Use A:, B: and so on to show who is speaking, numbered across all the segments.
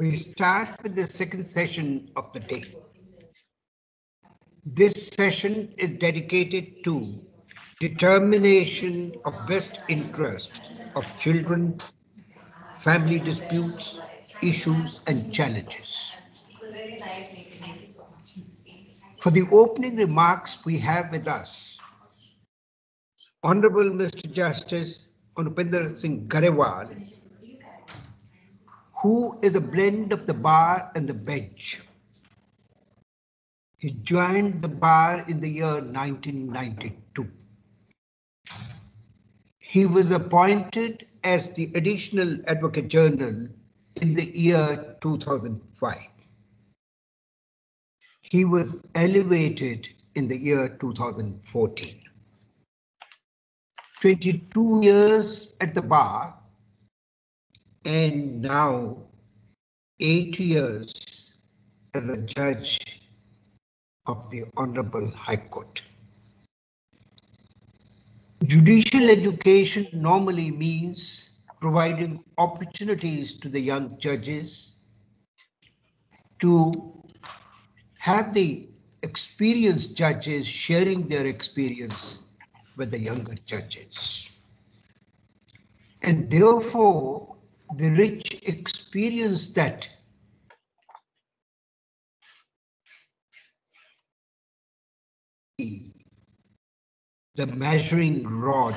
A: We start with the second session of the day. This session is dedicated to determination of best interest of children, family disputes, issues and challenges. For the opening remarks, we have with us Honorable Mr. Justice Anupinder Singh Grewal, who is a blend of the bar and the bench. He joined the bar in the year 1992. He was appointed as the additional advocate general in the year 2005. He was elevated in the year 2014. 22 years at the bar and now eight years as a judge of the Honorable High Court. Judicial education normally means providing opportunities to the young judges to have the experienced judges sharing their experience with the younger judges. And therefore, the rich experience that the measuring rod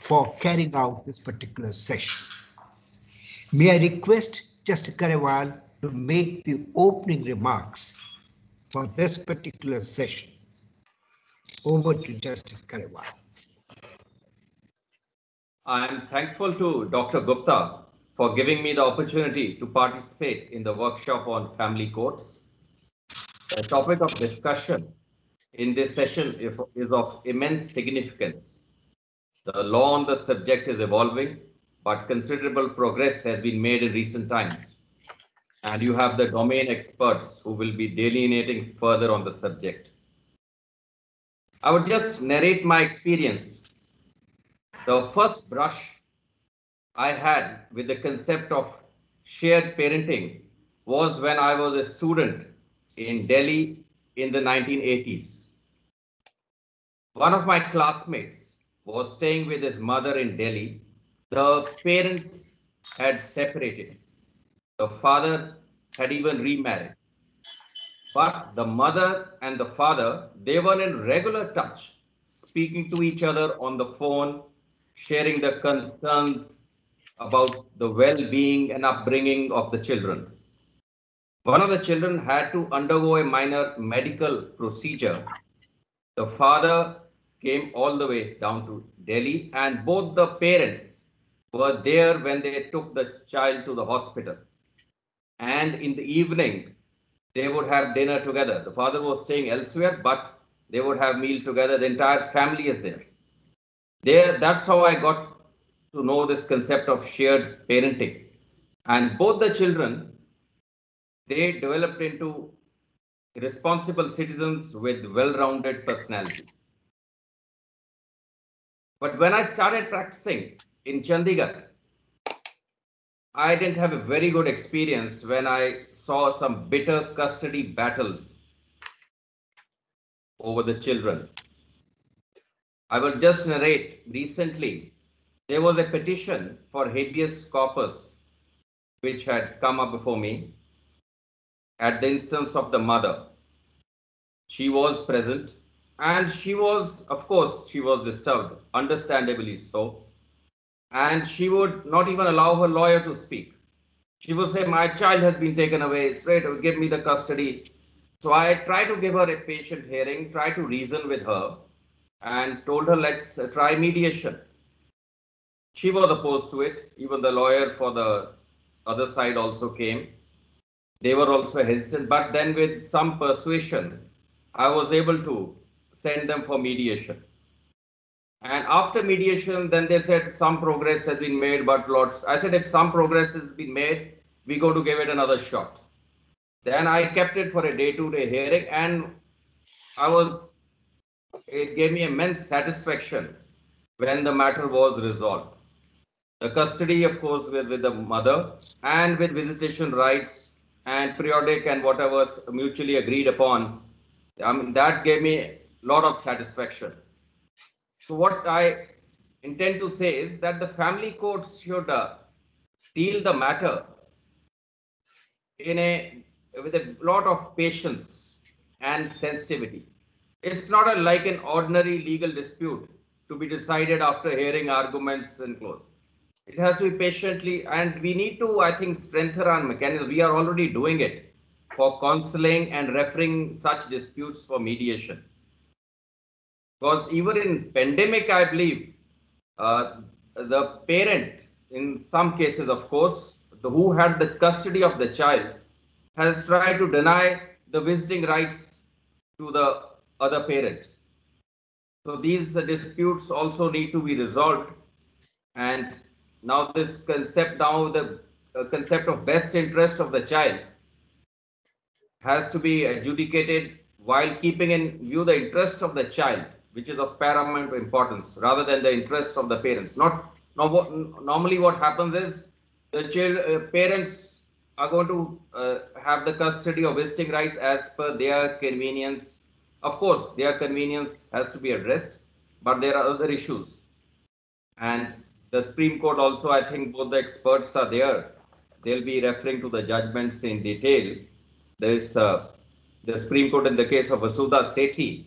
A: for carrying out this particular session. May I request Justice Grewal to make the opening remarks for this particular session. Over to Justice Grewal.
B: I am thankful to Dr. Gupta for giving me the opportunity to participate in the workshop on family courts. The topic of discussion in this session is of immense significance. The law on the subject is evolving, but considerable progress has been made in recent times. And you have the domain experts who will be delineating further on the subject. I would just narrate my experience. The first brush I had with the concept of shared parenting was when I was a student in Delhi in the 1980s. One of my classmates was staying with his mother in Delhi. The parents had separated. The father had even remarried. But the mother and the father, they were in regular touch, speaking to each other on the phone, sharing their concerns about the well-being and upbringing of the children. One of the children had to undergo a minor medical procedure. The father came all the way down to Delhi and both the parents were there when they took the child to the hospital. And in the evening, they would have dinner together. The father was staying elsewhere, but they would have meal together. The entire family is there. There, that's how I got to know this concept of shared parenting. And both the children, they developed into responsible citizens with well-rounded personality. But when I started practicing in Chandigarh, I didn't have a very good experience when I saw some bitter custody battles over the children. I will just narrate recently, there was a petition for habeas corpus which had come up before me at the instance of the mother. She was present and she was, of course, she was disturbed, understandably so. And she would not even allow her lawyer to speak. She would say, my child has been taken away, straight give me the custody. So I tried to give her a patient hearing, try to reason with her and told her, let's try mediation. She was opposed to it. Even the lawyer for the other side also came. They were also hesitant, but then with some persuasion, I was able to send them for mediation. And after mediation, then they said some progress has been made, but lots. I said, if some progress has been made, we go to give it another shot. Then I kept it for a day to day hearing, and I was, it gave me immense satisfaction when the matter was resolved. The custody, of course, with, with the mother and with visitation rights and periodic and whatever mutually agreed upon. I mean, that gave me a lot of satisfaction. So what I intend to say is that the family courts should uh, deal the matter in a with a lot of patience and sensitivity. It's not a, like an ordinary legal dispute to be decided after hearing arguments and close. It has to be patiently, and we need to, I think, strengthen our mechanism. We are already doing it for counseling and referring such disputes for mediation. Because even in pandemic, I believe uh, the parent, in some cases, of course, the, who had the custody of the child, has tried to deny the visiting rights to the other parent. So these disputes also need to be resolved. And now this concept, now the uh, concept of best interest of the child has to be adjudicated while keeping in view the interest of the child, which is of paramount importance, rather than the interests of the parents. Not normally what happens is the child uh, parents are going to uh, have the custody or visiting rights as per their convenience of course, their convenience has to be addressed, but there are other issues. And the Supreme Court also, I think both the experts are there. They'll be referring to the judgments in detail. There is uh, the Supreme Court in the case of Vasudha Sethi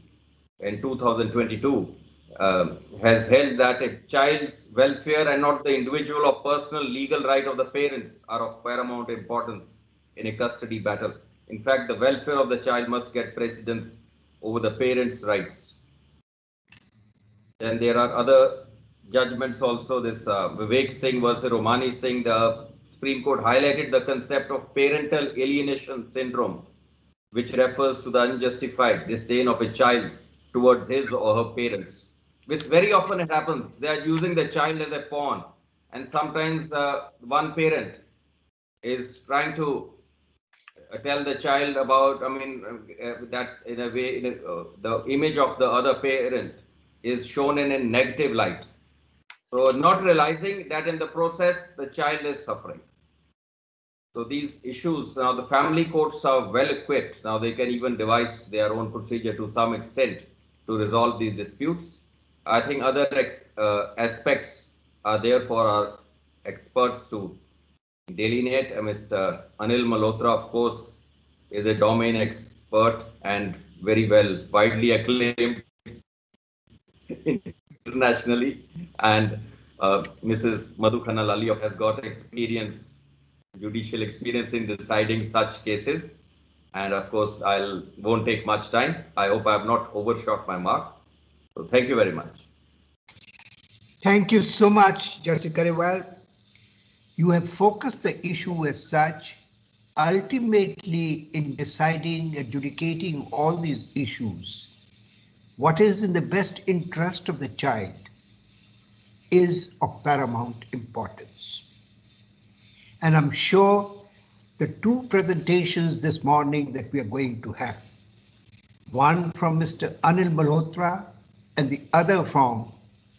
B: in 2022 uh, has held that a child's welfare and not the individual or personal legal right of the parents are of paramount importance in a custody battle. In fact, the welfare of the child must get precedence over the parents' rights. Then there are other judgments also. This uh, Vivek Singh versus Romani Singh, the Supreme Court highlighted the concept of parental alienation syndrome, which refers to the unjustified disdain of a child towards his or her parents, which very often happens. They are using the child as a pawn, and sometimes uh, one parent is trying to uh, tell the child about, I mean, uh, uh, that in a way, in a, uh, the image of the other parent is shown in a negative light. So not realizing that in the process, the child is suffering. So these issues, now the family courts are well equipped. Now they can even devise their own procedure to some extent to resolve these disputes. I think other uh, aspects are there for our experts to delineate. Uh, Mr. Anil Malhotra, of course, is a domain expert and very well, widely acclaimed internationally. And uh, Mrs. Madhu Khanna Lalli has got experience, judicial experience in deciding such cases. And of course, I'll won't take much time. I hope I have not overshot my mark. So thank you very much.
A: Thank you so much, Justice Grewal you have focused the issue as such. Ultimately, in deciding, adjudicating all these issues, what is in the best interest of the child is of paramount importance. And I'm sure the two presentations this morning that we are going to have, one from Mr. Anil Malhotra and the other from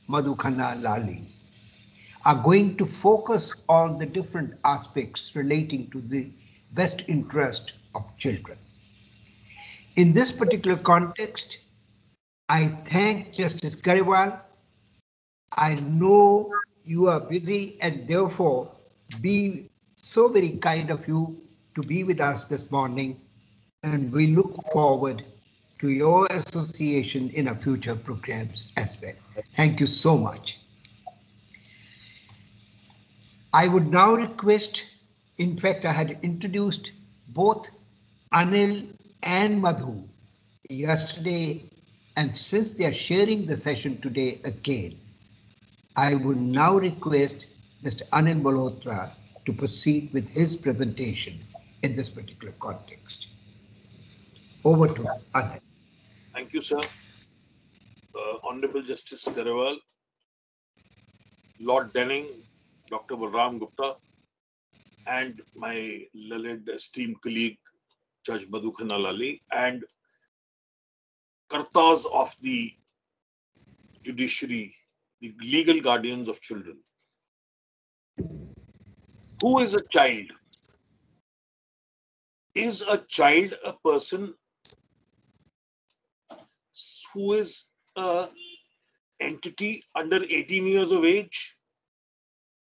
A: Madhu Lalli, are going to focus on the different aspects relating to the best interest of children. In this particular context, I thank Justice Grewal. I know you are busy and therefore be so very kind of you to be with us this morning and we look forward to your association in our future programs as well. Thank you so much. I would now request, in fact, I had introduced both Anil and Madhu yesterday, and since they are sharing the session today again, I would now request Mr. Anil Malhotra to proceed with his presentation in this particular context. Over to Anil.
C: Thank you, sir. Uh, Honorable Justice Grewal, Lord Denning, Dr. Balram Gupta, and my learned esteemed colleague, Judge Madhu Khanna Lalli, and Kartas of the judiciary, the legal guardians of children. who is a child? Is a child a person who is a entity under 18 years of age?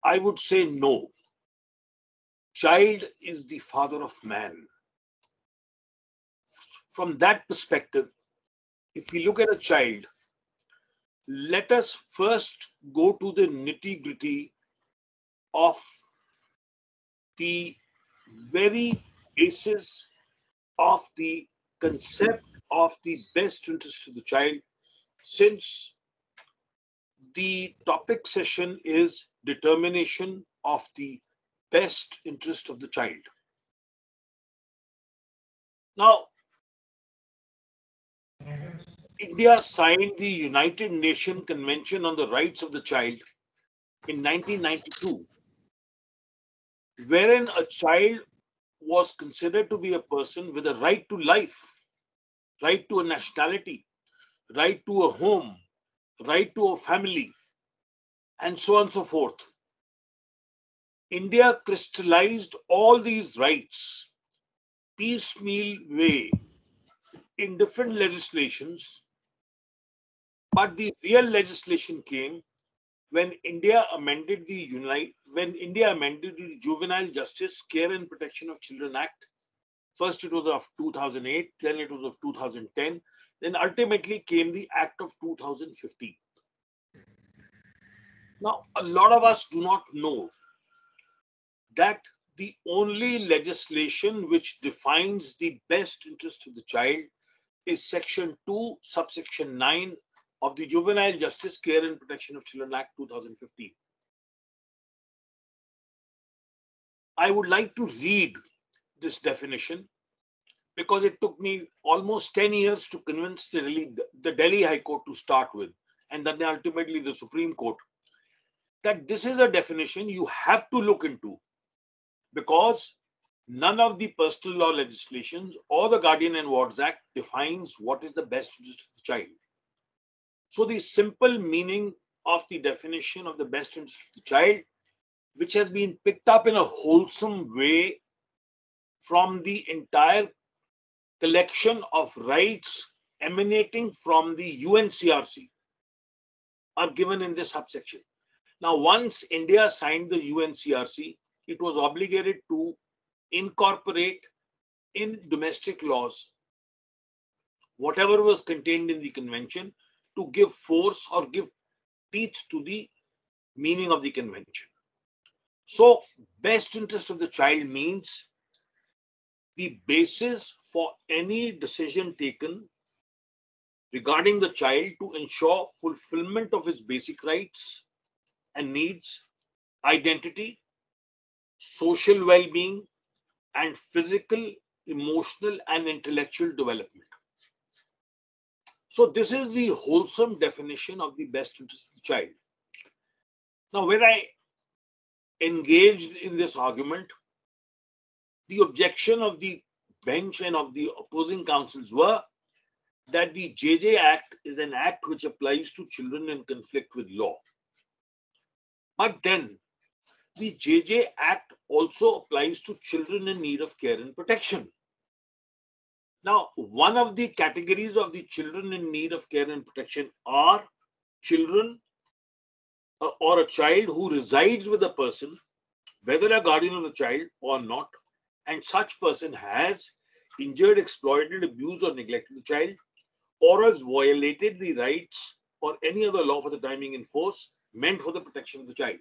C: I would say no. Child is the father of man. From that perspective, if we look at a child, let us first go to the nitty gritty of the very basis of the concept of the best interest of the child since the topic session is determination of the best interest of the child. Now, India signed the United Nations Convention on the Rights of the Child in 1992, wherein a child was considered to be a person with a right to life, right to a nationality, right to a home, right to a family, and so on and so forth. India crystallized all these rights piecemeal way in different legislations but the real legislation came when India amended the Unite when India amended the Juvenile Justice Care and Protection of Children Act. First it was of 2008, then it was of 2010, then ultimately came the Act of 2015. Now, a lot of us do not know that the only legislation which defines the best interest of the child is Section 2, subsection 9 of the Juvenile Justice Care and Protection of Children Act 2015. I would like to read this definition because it took me almost 10 years to convince the Delhi, the Delhi High Court to start with, and then ultimately the Supreme Court, that this is a definition you have to look into because none of the personal law legislations or the Guardian and Wards Act defines what is the best interest of the child. So the simple meaning of the definition of the best interest of the child, which has been picked up in a wholesome way from the entire collection of rights emanating from the UNCRC, are given in this subsection. Now, once India signed the UNCRC, it was obligated to incorporate in domestic laws whatever was contained in the convention to give force or give teeth to the meaning of the convention. So, best interest of the child means the basis for any decision taken regarding the child to ensure fulfillment of his basic rights and needs, identity, social well being, and physical, emotional, and intellectual development. So this is the wholesome definition of the best interest of the child. Now, when I engaged in this argument, the objection of the bench and of the opposing counsels were that the JJ Act is an act which applies to children in conflict with law. But then the JJ Act also applies to children in need of care and protection. Now, one of the categories of the children in need of care and protection are children uh, or a child who resides with a person, whether a guardian of the child or not, and such person has injured, exploited, abused, or neglected the child, or has violated the rights or any other law for the timing in force meant for the protection of the child.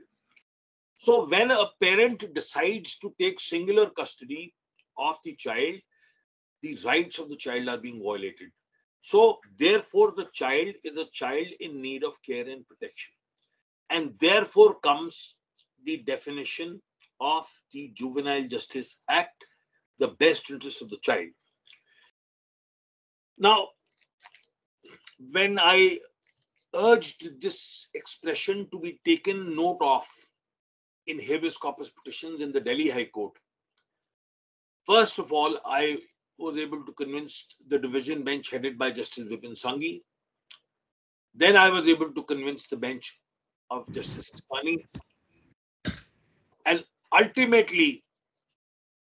C: So, when a parent decides to take singular custody of the child, the rights of the child are being violated. So, therefore, the child is a child in need of care and protection. And therefore comes the definition of the Juvenile Justice Act, the best interest of the child. Now, when I urged this expression to be taken note of in habeas corpus petitions in the Delhi High Court, first of all, I was able to convince the division bench headed by Justice Vipin Sanghi. Then I was able to convince the bench of Justice Ispani. And ultimately,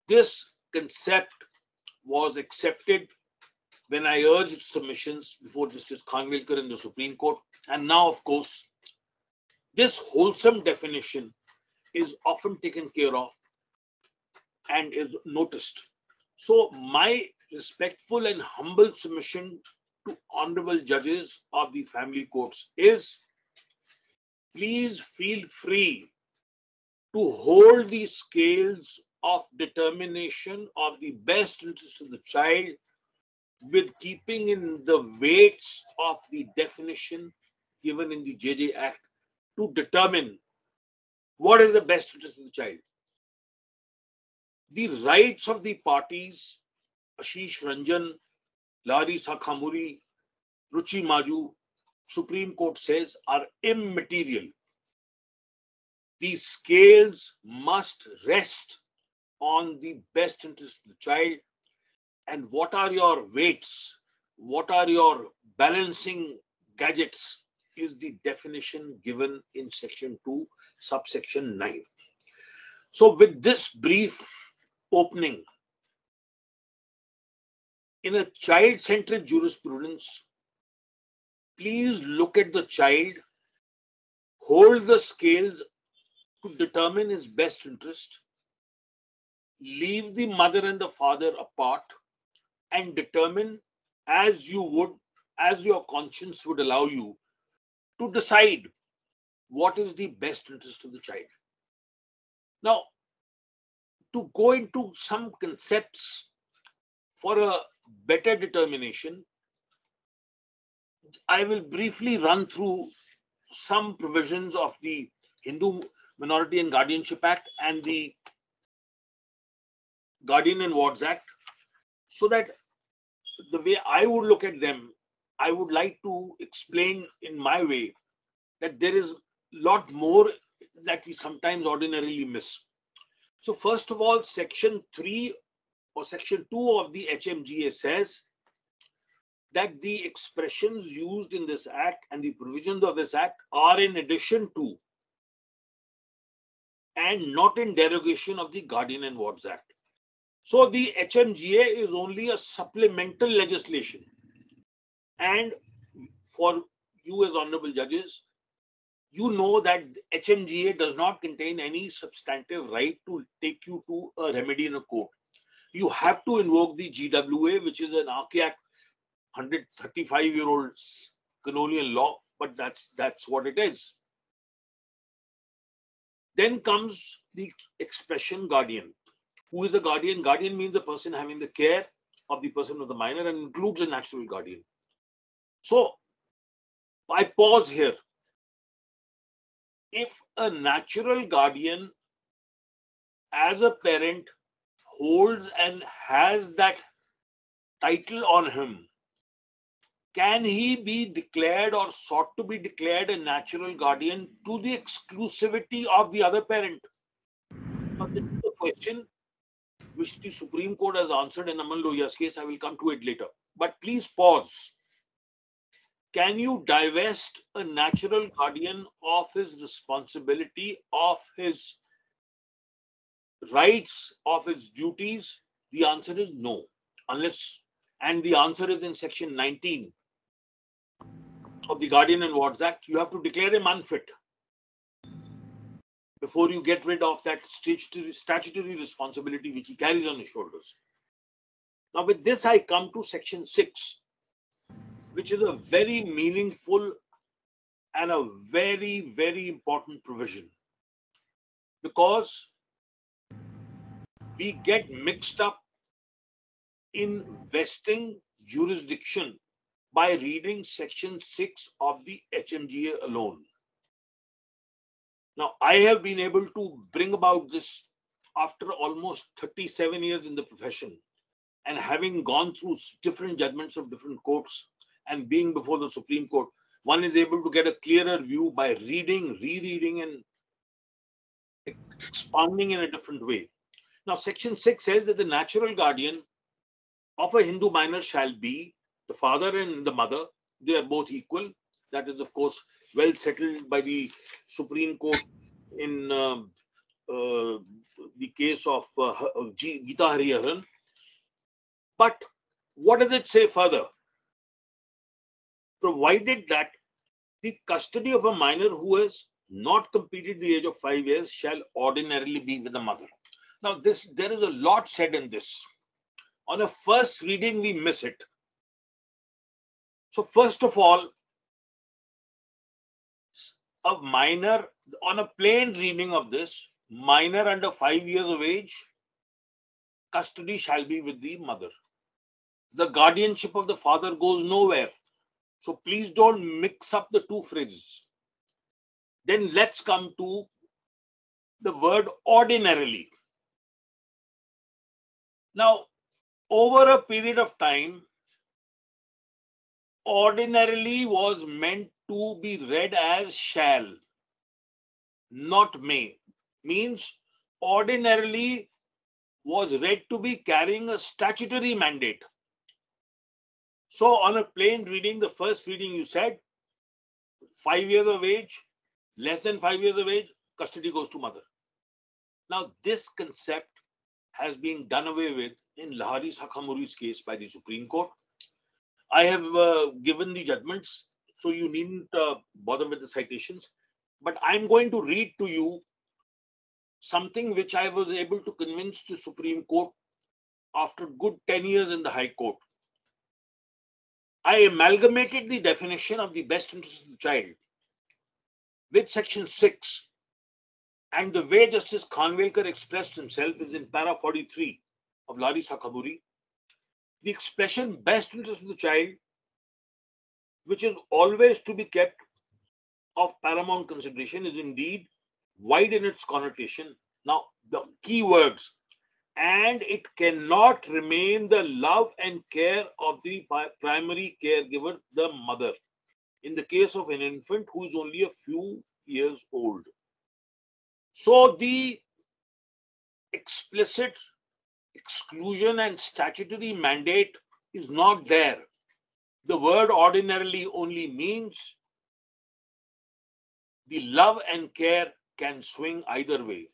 C: this concept was accepted when I urged submissions before Justice Khanwilkar in the Supreme Court. And now, of course, this wholesome definition is often taken care of and is noticed. So, my respectful and humble submission to honorable judges of the family courts is please feel free to hold the scales of determination of the best interest of the child with keeping in the weights of the definition given in the JJ Act to determine what is the best interest of the child. The rights of the parties, Ashish Ranjan, Lahari Sakhamuri, Ruchi Majoo, Supreme Court says are immaterial. The scales must rest on the best interest of the child and what are your weights, what are your balancing gadgets is the definition given in section 2, subsection 9. So with this brief opening, in a child-centered jurisprudence, please look at the child, hold the scales to determine his best interest, leave the mother and the father apart, and determine as you would, as your conscience would allow you, to decide what is the best interest of the child. Now, to go into some concepts for a better determination, I will briefly run through some provisions of the Hindu Minority and Guardianship Act and the Guardian and Wards Act so that the way I would look at them, I would like to explain in my way that there is a lot more that we sometimes ordinarily miss. So, first of all, Section 3 or Section 2 of the HMGA says that the expressions used in this act and the provisions of this act are in addition to and not in derogation of the Guardian and Wards Act. So the HMGA is only a supplemental legislation. And for you as honorable judges, you know that HMGA does not contain any substantive right to take you to a remedy in a court. You have to invoke the GWA, which is an archaic 135 year old colonial law, but that's that's what it is. Then comes the expression guardian. Who is a guardian? Guardian means the person having the care of the person of the minor and includes a natural guardian. So I pause here. If a natural guardian as a parent holds and has that title on him, can he be declared or sought to be declared a natural guardian to the exclusivity of the other parent? Now, this is a question which the Supreme Court has answered in Aman Lohia's case. I will come to it later. But please pause. Can you divest a natural guardian of his responsibility, of his rights, of his duties? The answer is no. Unless, and the answer is in section 19 of the Guardian and Wards Act. You have to declare him unfit before you get rid of that statutory, statutory responsibility which he carries on his shoulders. Now, with this, I come to section 6, which is a very meaningful and a very, very important provision because we get mixed up in vesting jurisdiction by reading section 6 of the HMGA alone. Now, I have been able to bring about this after almost 37 years in the profession and having gone through different judgments of different courts and being before the Supreme Court, one is able to get a clearer view by reading, rereading, and expounding in a different way. Now, Section 6 says that the natural guardian of a Hindu minor shall be the father and the mother. They are both equal. That is, of course, well settled by the Supreme Court in uh, uh, the case of uh, Githa Hariharan. But what does it say further? Provided that the custody of a minor who has not completed the age of five years shall ordinarily be with the mother. Now, this there is a lot said in this. On a first reading, we miss it. So, first of all, a minor on a plain reading of this, minor under five years of age, custody shall be with the mother. The guardianship of the father goes nowhere. So please don't mix up the two phrases. Then let's come to the word ordinarily. Now, over a period of time, ordinarily was meant to be read as shall, not may. Means ordinarily was read to be carrying a statutory mandate. So, on a plain reading, the first reading you said, five years of age, less than five years of age, custody goes to mother. Now, this concept has been done away with in Lahari Sakhamuri's case by the Supreme Court. I have uh, given the judgments, so you needn't uh, bother with the citations. But I'm going to read to you something which I was able to convince the Supreme Court after good 10 years in the High Court. I amalgamated the definition of the best interest of the child with Section 6 and the way Justice Khanwilkar expressed himself is in para 43 of Lahari Sakhamuri the expression best interest of the child, which is always to be kept of paramount consideration, is indeed wide in its connotation. Now, the key words, and it cannot remain the love and care of the primary caregiver, the mother, in the case of an infant who is only a few years old. So, the explicit exclusion and statutory mandate is not there. The word ordinarily only means the love and care can swing either way.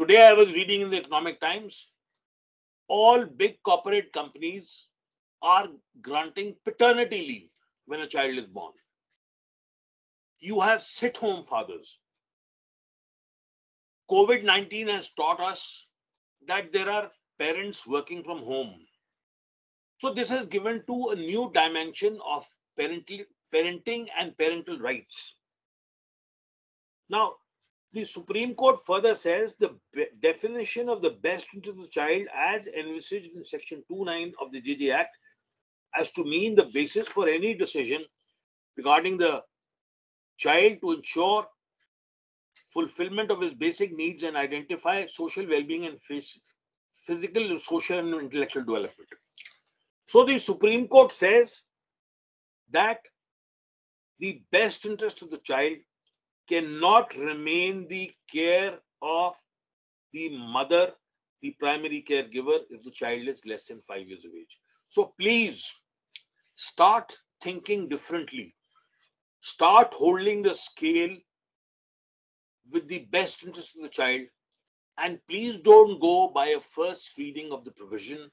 C: Today, I was reading in the Economic Times, all big corporate companies are granting paternity leave when a child is born. You have sit home fathers. COVID 19 has taught us that there are parents working from home. So this has given to a new dimension of parenting and parental rights. Now, the Supreme Court further says the definition of the best interest of the child as envisaged in Section 29 of the JJ Act as to mean the basis for any decision regarding the child to ensure fulfillment of his basic needs and identify social well-being and physical, social, and intellectual development. So the Supreme Court says that the best interest of the child cannot remain the care of the mother, the primary caregiver, if the child is less than five years of age. So please start thinking differently. Start holding the scale with the best interest of the child. And please don't go by a first reading of the provision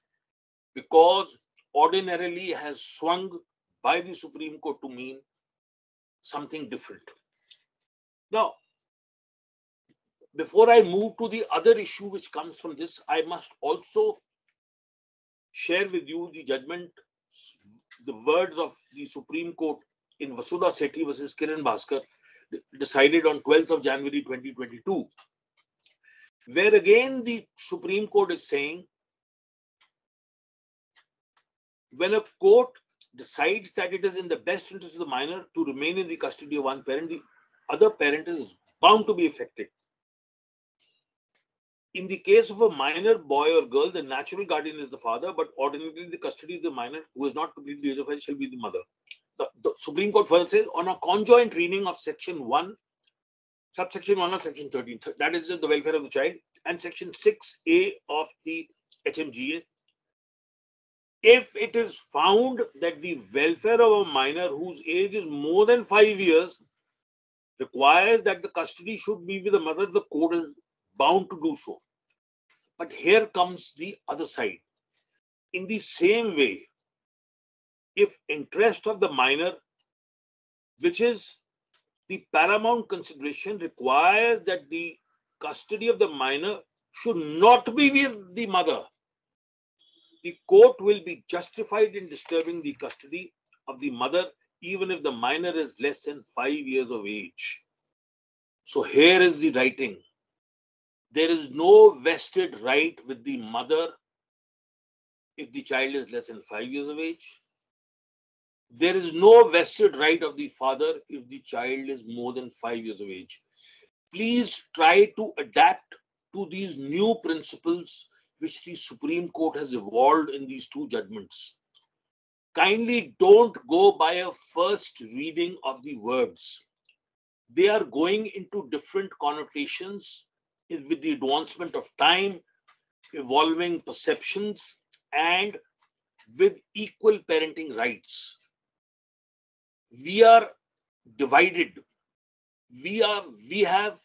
C: because ordinarily has swung by the Supreme Court to mean something different. Now, before I move to the other issue which comes from this, I must also share with you the judgment, the words of the Supreme Court in Vasudha Sethi versus Kiran Bhaskar, decided on 12th of January 2022, where again the Supreme Court is saying when a court decides that it is in the best interest of the minor to remain in the custody of one parent, the other parent is bound to be affected. In the case of a minor boy or girl, the natural guardian is the father, but ordinarily the custody of the minor who is not completed the age of age shall be the mother the, the Supreme Court further says on a conjoint reading of Section 1, subsection 1 of Section 13, that is the welfare of the child, and Section 6A of the HMGA, if it is found that the welfare of a minor whose age is more than five years requires that the custody should be with the mother, the court is bound to do so. But here comes the other side. In the same way, if interest of the minor, which is the paramount consideration, requires that the custody of the minor should not be with the mother, the court will be justified in disturbing the custody of the mother even if the minor is less than five years of age. So here is the writing. There is no vested right with the mother if the child is less than five years of age. There is no vested right of the father if the child is more than five years of age. Please try to adapt to these new principles which the Supreme Court has evolved in these two judgments. Kindly don't go by a first reading of the words. They are going into different connotations with the advancement of time, evolving perceptions, and with equal parenting rights. We are divided. We are we have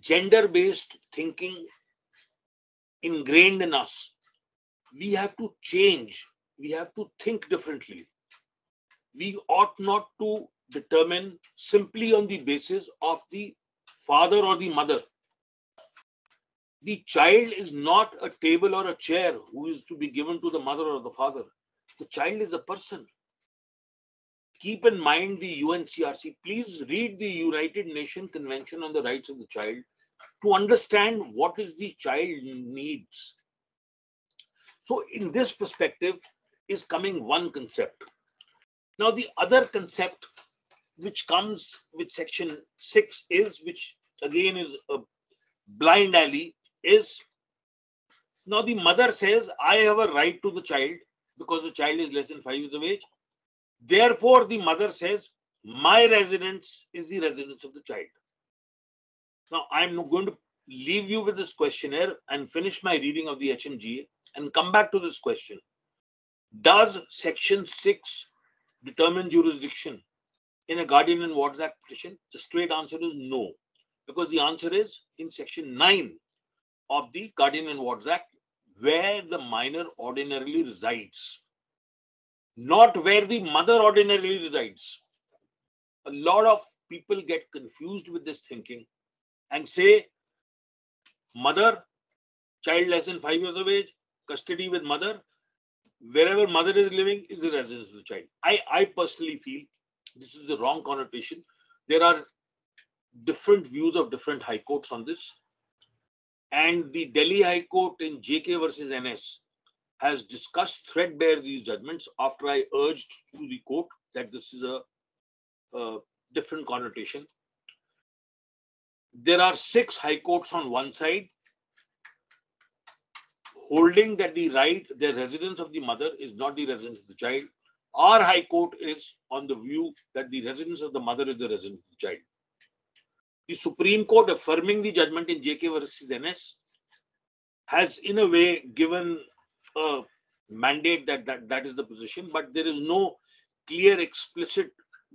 C: gender-based thinking ingrained in us. We have to change. We have to think differently. We ought not to determine simply on the basis of the father or the mother. The child is not a table or a chair who is to be given to the mother or the father. The child is a person. Keep in mind the UNCRC. Please read the United Nations Convention on the Rights of the Child to understand what is the child needs. So in this perspective is coming one concept. Now the other concept which comes with section 6 is, which again is a blind alley, is now the mother says, I have a right to the child because the child is less than five years of age. Therefore, the mother says, my residence is the residence of the child. Now, I'm going to leave you with this questionnaire and finish my reading of the HMGA and come back to this question. Does Section 6 determine jurisdiction in a Guardian and Wards Act petition? The straight answer is no, because the answer is in Section 9 of the Guardian and Wards Act, where the minor ordinarily resides, not where the mother ordinarily resides. A lot of people get confused with this thinking and say mother, child less than five years of age, custody with mother, wherever mother is living is the residence of the child. I, I personally feel this is the wrong connotation. There are different views of different high courts on this. And the Delhi High Court in JK versus NS has discussed threadbare these judgments after I urged to the court that this is a, a different connotation there are six high courts on one side holding that the right, the residence of the mother is not the residence of the child. Our high court is on the view that the residence of the mother is the residence of the child. The Supreme Court affirming the judgment in JK versus NS has in a way given a mandate that, that that is the position, but there is no clear explicit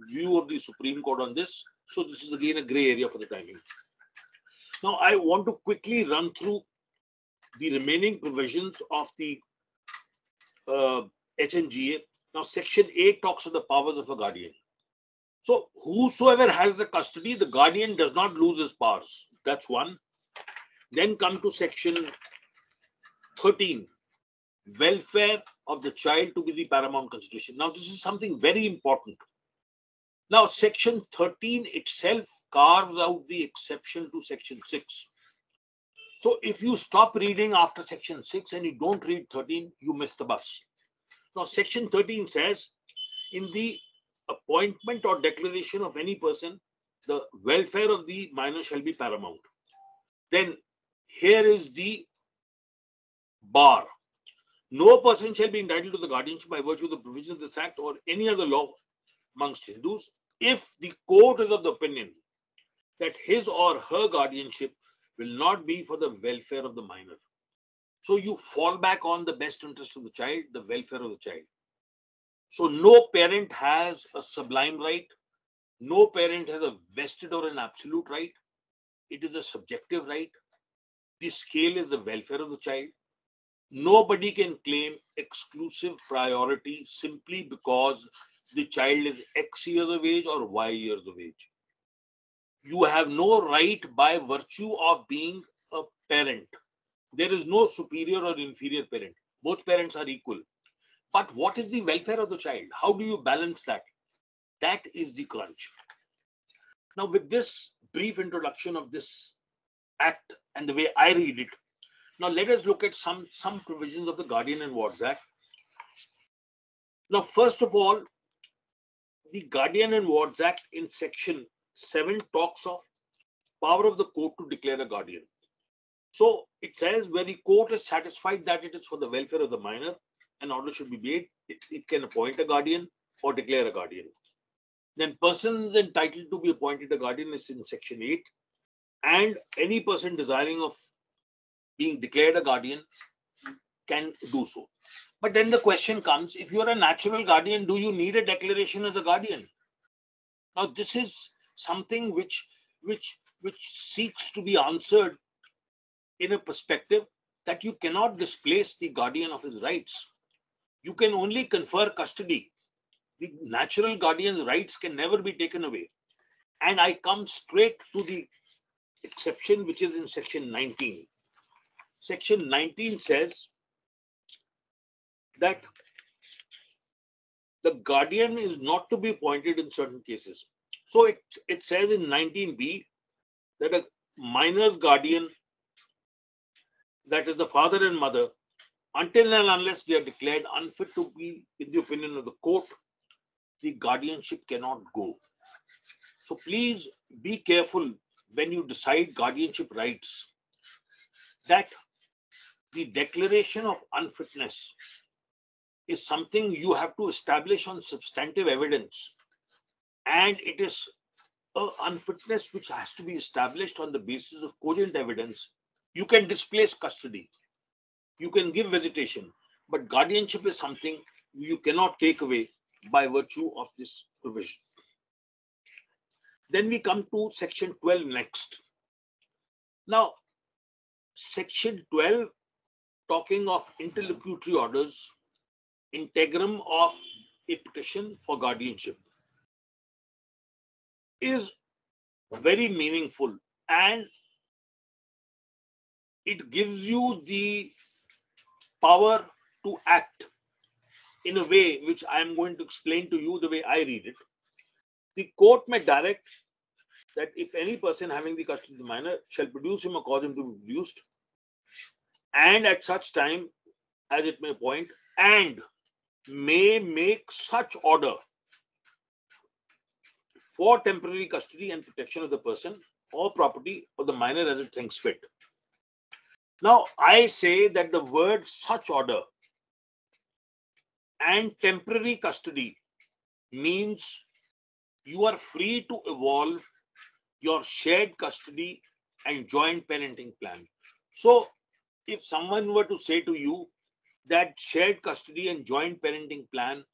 C: view of the Supreme Court on this. So this is again a gray area for the timing. Now, I want to quickly run through the remaining provisions of the uh, HMGA. Now, Section 8 talks of the powers of a guardian. So, whosoever has the custody, the guardian does not lose his powers. That's one. Then come to Section 13, welfare of the child to be the paramount consideration. Now, this is something very important. Now, section 13 itself carves out the exception to section 6. So if you stop reading after section 6 and you don't read 13, you miss the bus. Now, section 13 says, in the appointment or declaration of any person, the welfare of the minor shall be paramount. Then here is the bar. No person shall be entitled to the guardianship by virtue of the provisions of this act or any other law amongst Hindus if the court is of the opinion that his or her guardianship will not be for the welfare of the minor. So you fall back on the best interest of the child, the welfare of the child. So no parent has a sublime right. No parent has a vested or an absolute right. It is a subjective right. the scale is the welfare of the child. Nobody can claim exclusive priority simply because the child is X years of age or Y years of age. You have no right by virtue of being a parent. There is no superior or inferior parent. Both parents are equal. But what is the welfare of the child? How do you balance that? That is the crunch. Now, with this brief introduction of this act and the way I read it, now let us look at some, some provisions of the Guardian and Wards Act. Now, first of all, the Guardian and Wards Act in section 7 talks of power of the court to declare a guardian. So it says where the court is satisfied that it is for the welfare of the minor, an order should be made, it, it can appoint a guardian or declare a guardian. Then persons entitled to be appointed a guardian is in section 8 and any person desiring of being declared a guardian can do so. But then the question comes, if you're a natural guardian, do you need a declaration as a guardian? Now, this is something which, which, which seeks to be answered in a perspective that you cannot displace the guardian of his rights. You can only confer custody. The natural guardian's rights can never be taken away. And I come straight to the exception, which is in section 19. Section 19 says that the guardian is not to be appointed in certain cases. So it, it says in 19b that a minor's guardian, that is the father and mother, until and unless they are declared unfit to be in the opinion of the court, the guardianship cannot go. So please be careful when you decide guardianship rights that the declaration of unfitness is something you have to establish on substantive evidence and it is a unfitness which has to be established on the basis of cogent evidence. You can displace custody. You can give visitation. But guardianship is something you cannot take away by virtue of this provision. Then we come to section 12 next. Now section 12 talking of interlocutory orders integrum of a petition for guardianship is very meaningful and it gives you the power to act in a way which I am going to explain to you the way I read it. The court may direct that if any person having the custody of the minor shall produce him or cause him to be produced, and at such time as it may appoint, point, and may make such order for temporary custody and protection of the person or property of the minor as it thinks fit. Now, I say that the word such order and temporary custody means you are free to evolve your shared custody and joint parenting plan. So, if someone were to say to you that shared custody and joint parenting plan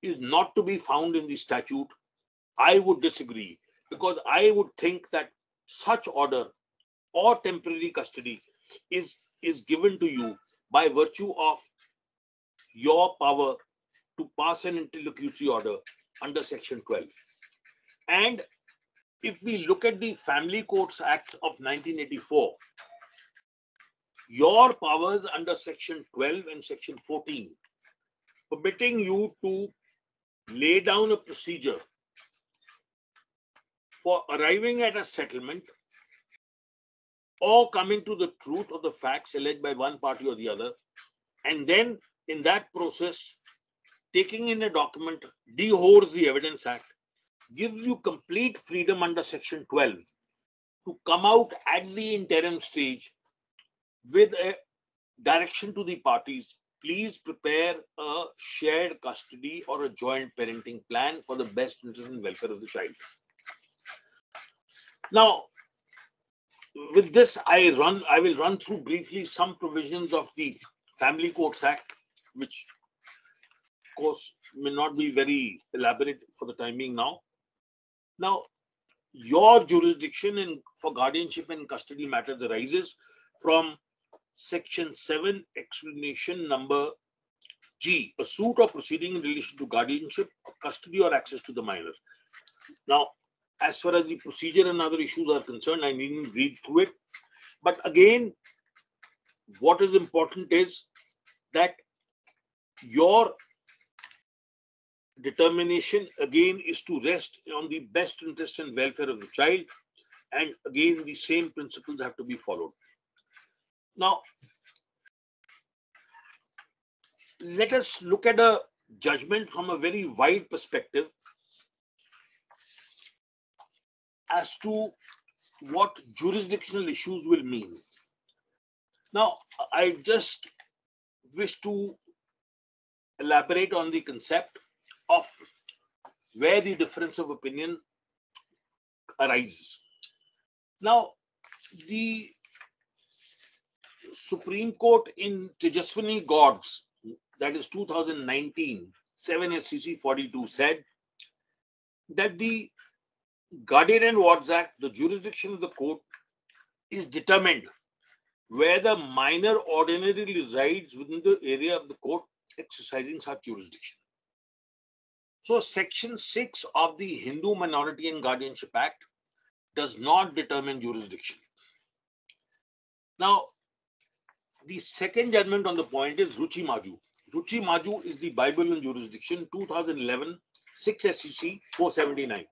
C: is not to be found in the statute, I would disagree because I would think that such order or temporary custody is, is given to you by virtue of your power to pass an interlocutory order under section 12. And if we look at the Family Courts Act of 1984, your powers under section 12 and section 14 permitting you to lay down a procedure for arriving at a settlement or coming to the truth of the facts alleged by one party or the other and then in that process taking in a document dehors the evidence act gives you complete freedom under section 12 to come out at the interim stage with a direction to the parties please prepare a shared custody or a joint parenting plan for the best interest and welfare of the child now with this i run i will run through briefly some provisions of the family courts act which of course may not be very elaborate for the time being now now your jurisdiction in for guardianship and custody matters arises from section 7 explanation number G, a suit or proceeding in relation to guardianship, custody or access to the minor. Now, as far as the procedure and other issues are concerned, I needn't read through it. But again, what is important is that your determination again is to rest on the best interest and welfare of the child. And again the same principles have to be followed. Now let us look at a judgment from a very wide perspective as to what jurisdictional issues will mean now i just wish to elaborate on the concept of where the difference of opinion arises. Now, the Supreme Court in Tejaswini Gauds, that is 2019, 7 SCC 42 said that the Guardian and Wards Act, the jurisdiction of the court, is determined where the minor ordinarily resides within the area of the court exercising such jurisdiction. So section 6 of the Hindu Minority and Guardianship Act does not determine jurisdiction. Now, the second judgment on the point is Ruchi Majoo. Ruchi Majoo is the Bible and jurisdiction 2011 6 SCC 479.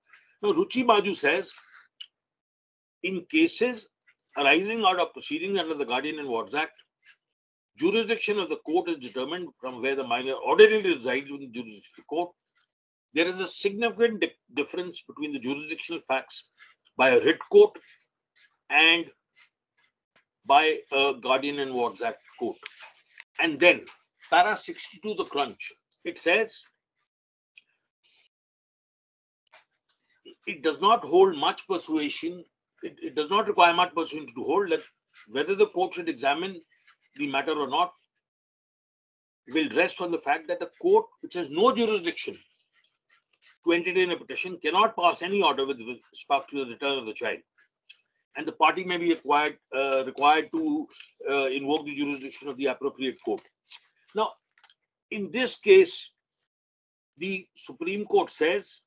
C: Now, Ruchi Majoo says in cases arising out of proceedings under the Guardian and Wards Act, jurisdiction of the court is determined from where the minor ordinarily resides within the jurisdiction of the court there is a significant di difference between the jurisdictional facts by a writ court and by a Guardian and Wards Act court. And then, para 62, the crunch, it says it does not hold much persuasion, it, it does not require much persuasion to hold that whether the court should examine the matter or not will rest on the fact that a court which has no jurisdiction to entertain a petition cannot pass any order with respect to the return of the child. And the party may be required, uh, required to uh, invoke the jurisdiction of the appropriate court. Now, in this case, the Supreme Court says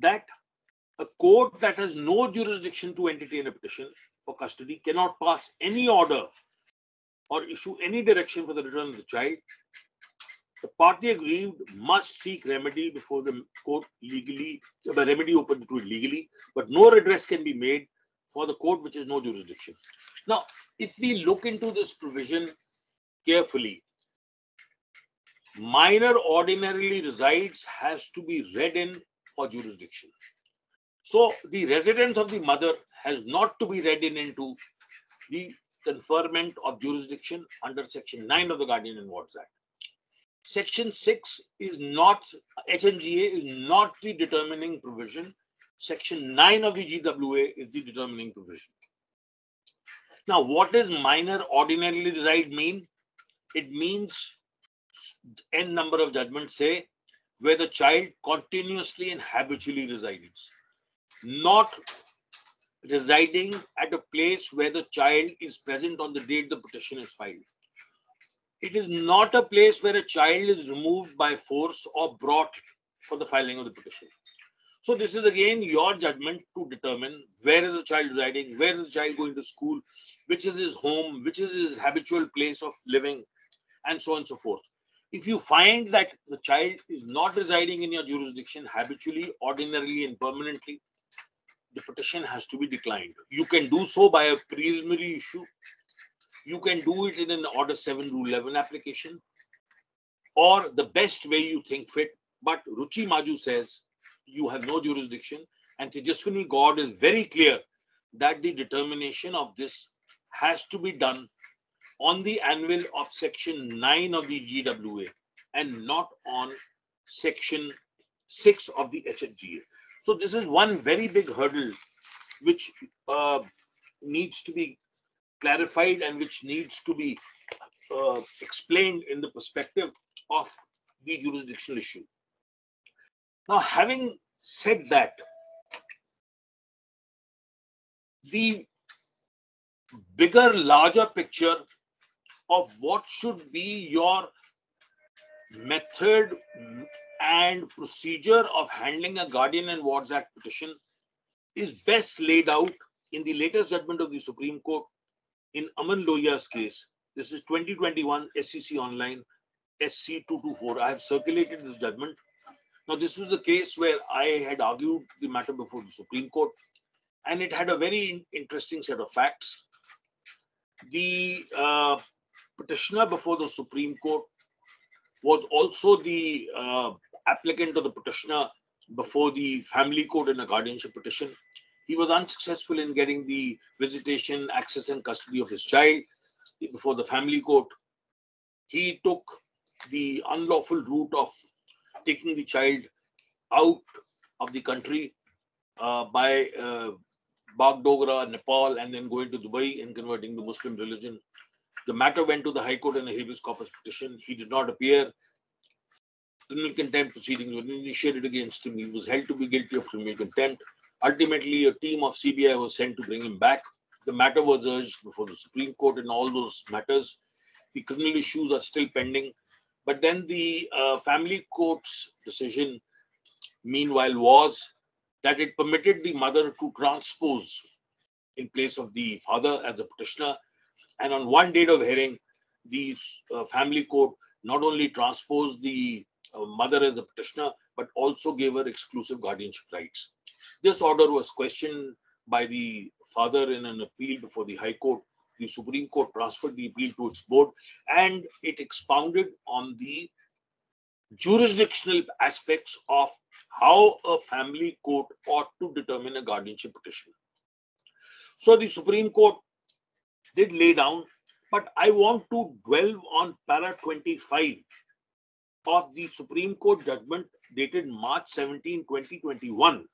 C: that a court that has no jurisdiction to entertain a petition for custody cannot pass any order or issue any direction for the return of the child the party aggrieved must seek remedy before the court legally, the remedy open to it legally, but no redress can be made for the court which has no jurisdiction. Now, if we look into this provision carefully, minor ordinarily resides has to be read in for jurisdiction. So the residence of the mother has not to be read in into the conferment of jurisdiction under section 9 of the Guardian and Wards Act. Section 6 is not, HMGA is not the determining provision. Section 9 of the GWA is the determining provision. Now, what does minor ordinarily reside mean? It means n number of judgments say where the child continuously and habitually resides, not residing at a place where the child is present on the date the petition is filed. It is not a place where a child is removed by force or brought for the filing of the petition. So this is again your judgment to determine where is the child residing, where is the child going to school, which is his home, which is his habitual place of living, and so on and so forth. If you find that the child is not residing in your jurisdiction habitually, ordinarily, and permanently, the petition has to be declined. You can do so by a preliminary issue you can do it in an Order 7 Rule 11 application or the best way you think fit. But Ruchi Majoo says you have no jurisdiction and Tejaswini Gaud is very clear that the determination of this has to be done on the annual of section 9 of the GWA and not on section 6 of the HGA. So this is one very big hurdle which uh, needs to be clarified and which needs to be uh, explained in the perspective of the jurisdictional issue. Now, having said that, the bigger, larger picture of what should be your method and procedure of handling a Guardian and Wards Act petition is best laid out in the latest judgment of the Supreme Court in Aman Lohia's case. This is 2021 SCC Online SC224. I have circulated this judgment. Now, this was a case where I had argued the matter before the Supreme Court, and it had a very interesting set of facts. The uh, petitioner before the Supreme Court was also the uh, applicant or the petitioner before the family court in a guardianship petition. He was unsuccessful in getting the visitation, access, and custody of his child before the family court. He took the unlawful route of taking the child out of the country uh, by uh, Bagdogra, Nepal, and then going to Dubai and converting the Muslim religion. The matter went to the High Court in a habeas corpus petition. He did not appear. Criminal contempt proceedings were initiated against him. He was held to be guilty of criminal contempt. Ultimately, a team of CBI was sent to bring him back. The matter was urged before the Supreme Court in all those matters. The criminal issues are still pending. But then the uh, family court's decision, meanwhile, was that it permitted the mother to transpose in place of the father as a petitioner. And on one date of hearing, the uh, family court not only transposed the mother as the petitioner, but also gave her exclusive guardianship rights. This order was questioned by the father in an appeal before the High Court. The Supreme Court transferred the appeal to its board and it expounded on the jurisdictional aspects of how a family court ought to determine a guardianship petition. So the Supreme Court did lay down, but I want to dwell on para 25 of the Supreme Court judgment dated March 17, 2021.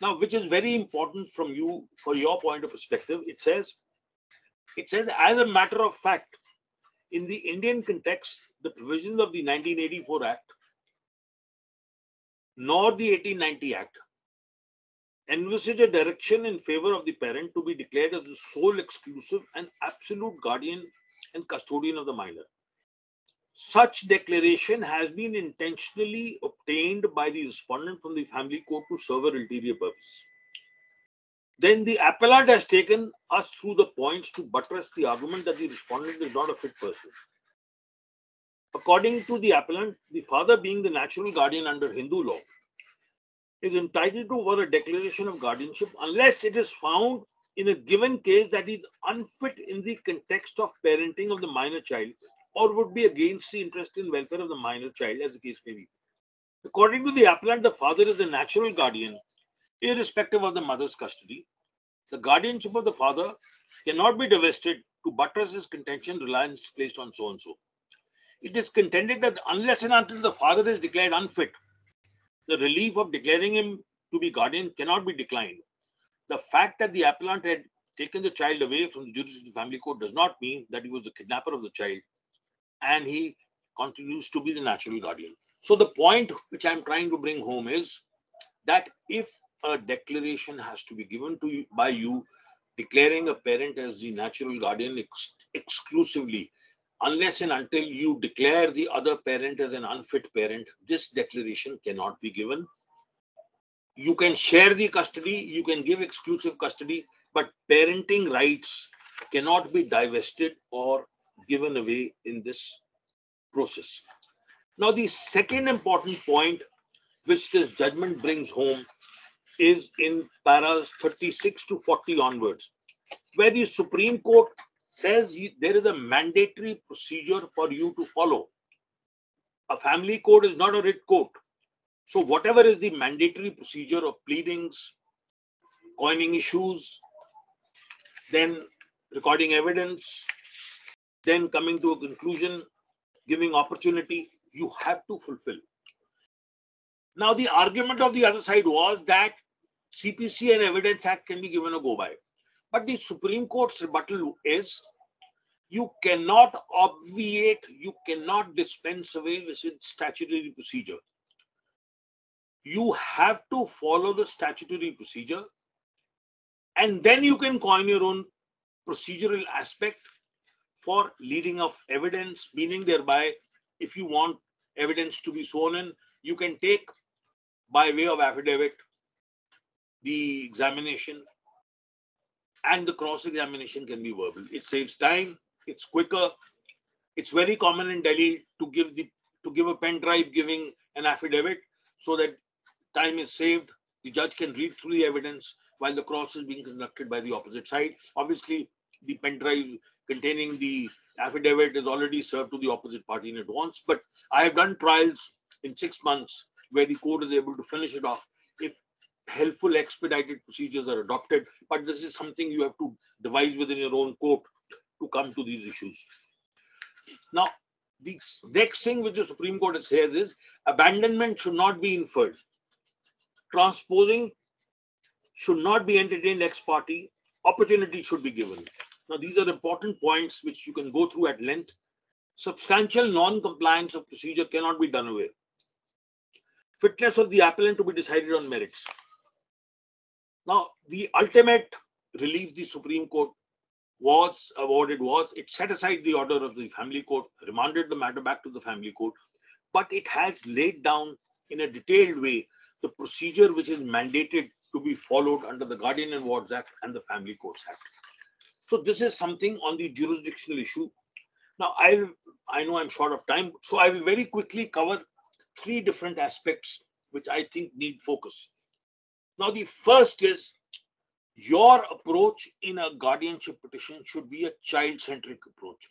C: Now, which is very important from you for your point of perspective. It says, it says, as a matter of fact, in the Indian context, the provisions of the 1984 Act nor the 1890 Act envisage a direction in favor of the parent to be declared as the sole exclusive and absolute guardian and custodian of the minor. Such declaration has been intentionally obtained by the respondent from the family court to serve ulterior purpose. Then the appellant has taken us through the points to buttress the argument that the respondent is not a fit person. According to the appellant, the father being the natural guardian under Hindu law is entitled to over a declaration of guardianship unless it is found in a given case that he is unfit in the context of parenting of the minor child or would be against the interest and welfare of the minor child, as the case may be. According to the appellant, the father is the natural guardian, irrespective of the mother's custody. The guardianship of the father cannot be divested to buttress his contention reliance placed on so and so. It is contended that unless and until the father is declared unfit, the relief of declaring him to be guardian cannot be declined. The fact that the appellant had taken the child away from the jurisdiction of the family court does not mean that he was the kidnapper of the child and he continues to be the natural guardian. So the point which I'm trying to bring home is that if a declaration has to be given to you by you declaring a parent as the natural guardian ex exclusively, unless and until you declare the other parent as an unfit parent, this declaration cannot be given. You can share the custody, you can give exclusive custody, but parenting rights cannot be divested or given away in this process. Now, the second important point which this judgment brings home is in paras 36 to 40 onwards, where the Supreme Court says there is a mandatory procedure for you to follow. A family court is not a writ court. So, whatever is the mandatory procedure of pleadings, coining issues, then recording evidence, then coming to a conclusion, giving opportunity, you have to fulfill. Now, the argument of the other side was that CPC and Evidence Act can be given a go by. But the Supreme Court's rebuttal is you cannot obviate, you cannot dispense away with statutory procedure. You have to follow the statutory procedure and then you can coin your own procedural aspect for leading of evidence, meaning thereby, if you want evidence to be sworn in, you can take by way of affidavit the examination and the cross examination can be verbal. It saves time, it's quicker. It's very common in Delhi to give the to give a pen drive giving an affidavit so that time is saved. The judge can read through the evidence while the cross is being conducted by the opposite side. Obviously, the pen drive containing the affidavit is already served to the opposite party in advance. But I have done trials in six months where the court is able to finish it off if helpful expedited procedures are adopted. But this is something you have to devise within your own court to come to these issues. Now, the next thing which the Supreme Court says is abandonment should not be inferred. Transposing should not be entertained ex parte. Opportunity should be given. Now, these are important points which you can go through at length. Substantial non-compliance of procedure cannot be done away. Fitness of the appellant to be decided on merits. Now, the ultimate relief the Supreme Court was awarded was it set aside the order of the family court, remanded the matter back to the family court, but it has laid down in a detailed way the procedure which is mandated to be followed under the Guardian and Wards Act and the Family Courts Act. So this is something on the jurisdictional issue. Now I'll I know I'm short of time, so I will very quickly cover three different aspects which I think need focus. Now the first is your approach in a guardianship petition should be a child-centric approach.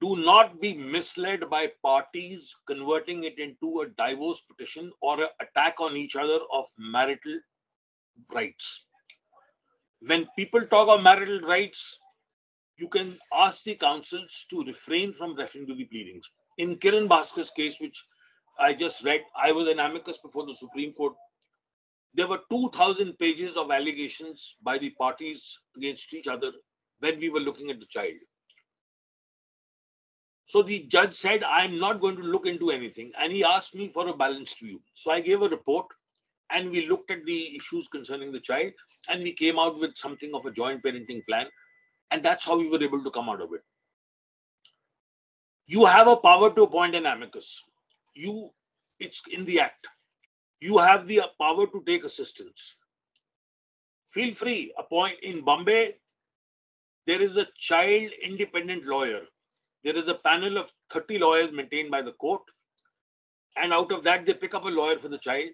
C: Do not be misled by parties converting it into a divorce petition or an attack on each other of marital rights. When people talk of marital rights, you can ask the counsels to refrain from referring to the pleadings. In Kiran Bhaskar's case, which I just read, I was an amicus before the Supreme Court. There were 2000 pages of allegations by the parties against each other when we were looking at the child. So the judge said i'm not going to look into anything and he asked me for a balanced view. So i gave a report and we looked at the issues concerning the child and we came out with something of a joint parenting plan and that's how we were able to come out of it you have a power to appoint an amicus you it's in the act you have the uh, power to take assistance. Feel free, appoint in Bombay, there is a child independent lawyer. There is a panel of 30 lawyers maintained by the court. And out of that, they pick up a lawyer for the child.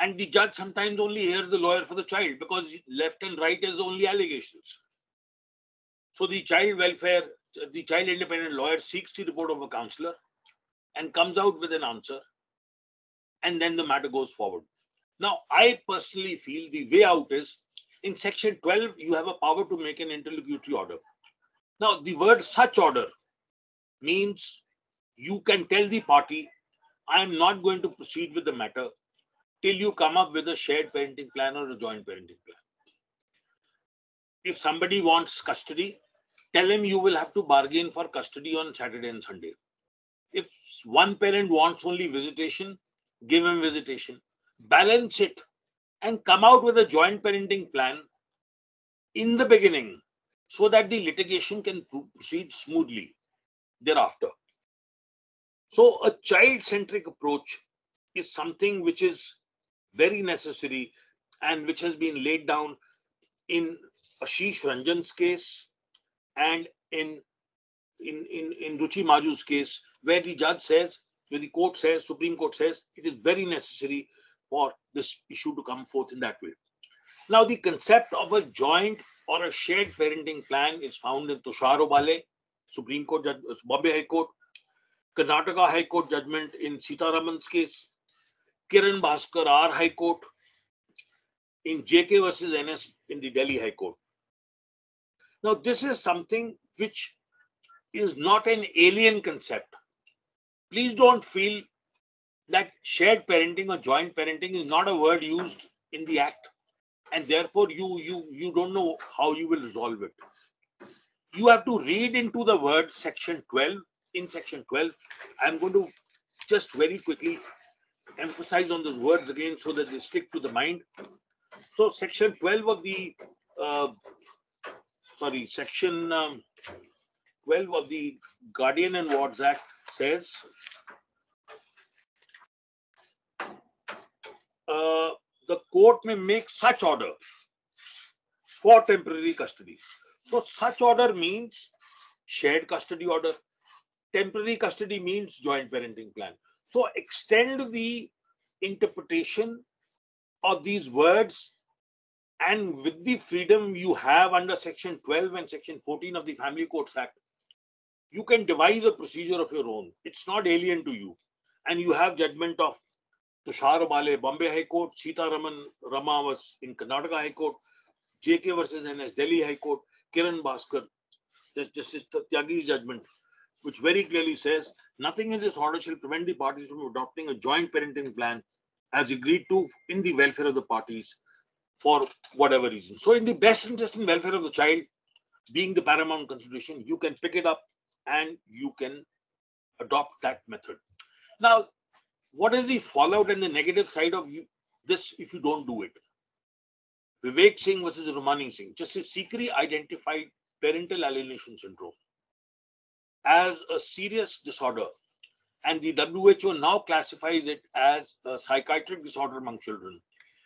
C: And the judge sometimes only hears the lawyer for the child because left and right is only allegations. So the child welfare, the child independent lawyer seeks the report of a counselor and comes out with an answer and then the matter goes forward. Now, I personally feel the way out is in section 12, you have a power to make an interlocutory order. Now, the word such order means you can tell the party, I am not going to proceed with the matter till you come up with a shared parenting plan or a joint parenting plan. If somebody wants custody, tell him you will have to bargain for custody on Saturday and Sunday. If one parent wants only visitation, give him visitation, balance it, and come out with a joint parenting plan in the beginning so that the litigation can proceed smoothly thereafter. So, a child centric approach is something which is very necessary and which has been laid down in Ashish Ranjan's case and in, in, in, in Ruchi Majoo's case, where the judge says where the court says, Supreme Court says, it is very necessary for this issue to come forth in that way. Now, the concept of a joint or a shared parenting plan is found in Tushar Ubale, Supreme Court, Bombay High Court, Karnataka High Court judgment in Sitaraman's case, Kiran Bhaskar R High Court, in JK versus NS in the Delhi High Court. Now, this is something which is not an alien concept. Please don't feel that shared parenting or joint parenting is not a word used in the act and therefore you you you don't know how you will resolve it. You have to read into the word section 12 in section 12 i'm going to just very quickly emphasize on those words again so that they stick to the mind so section 12 of the uh, sorry, section um, 12 of the Guardian and Wards Act says uh, the court may make such order for temporary custody. So such order means shared custody order. Temporary custody means joint parenting plan. So extend the interpretation of these words and with the freedom you have under section 12 and section 14 of the family courts act you can devise a procedure of your own. It's not alien to you. And you have judgment of tushar bale bombay high court sita raman rama was in karnataka high court jk versus ns delhi high court kiran bhaskar justice tyagi's judgment which very clearly says nothing in this order shall prevent the parties from adopting a joint parenting plan as agreed to in the welfare of the parties for whatever reason. So, in the best interest and welfare of the child, being the paramount consideration, you can pick it up and you can adopt that method. Now, what is the fallout and the negative side of you, this if you don't do it? Vivek Singh versus Romani Singh. Justice Sikri identified parental alienation syndrome as a serious disorder, and the WHO now classifies it as a psychiatric disorder among children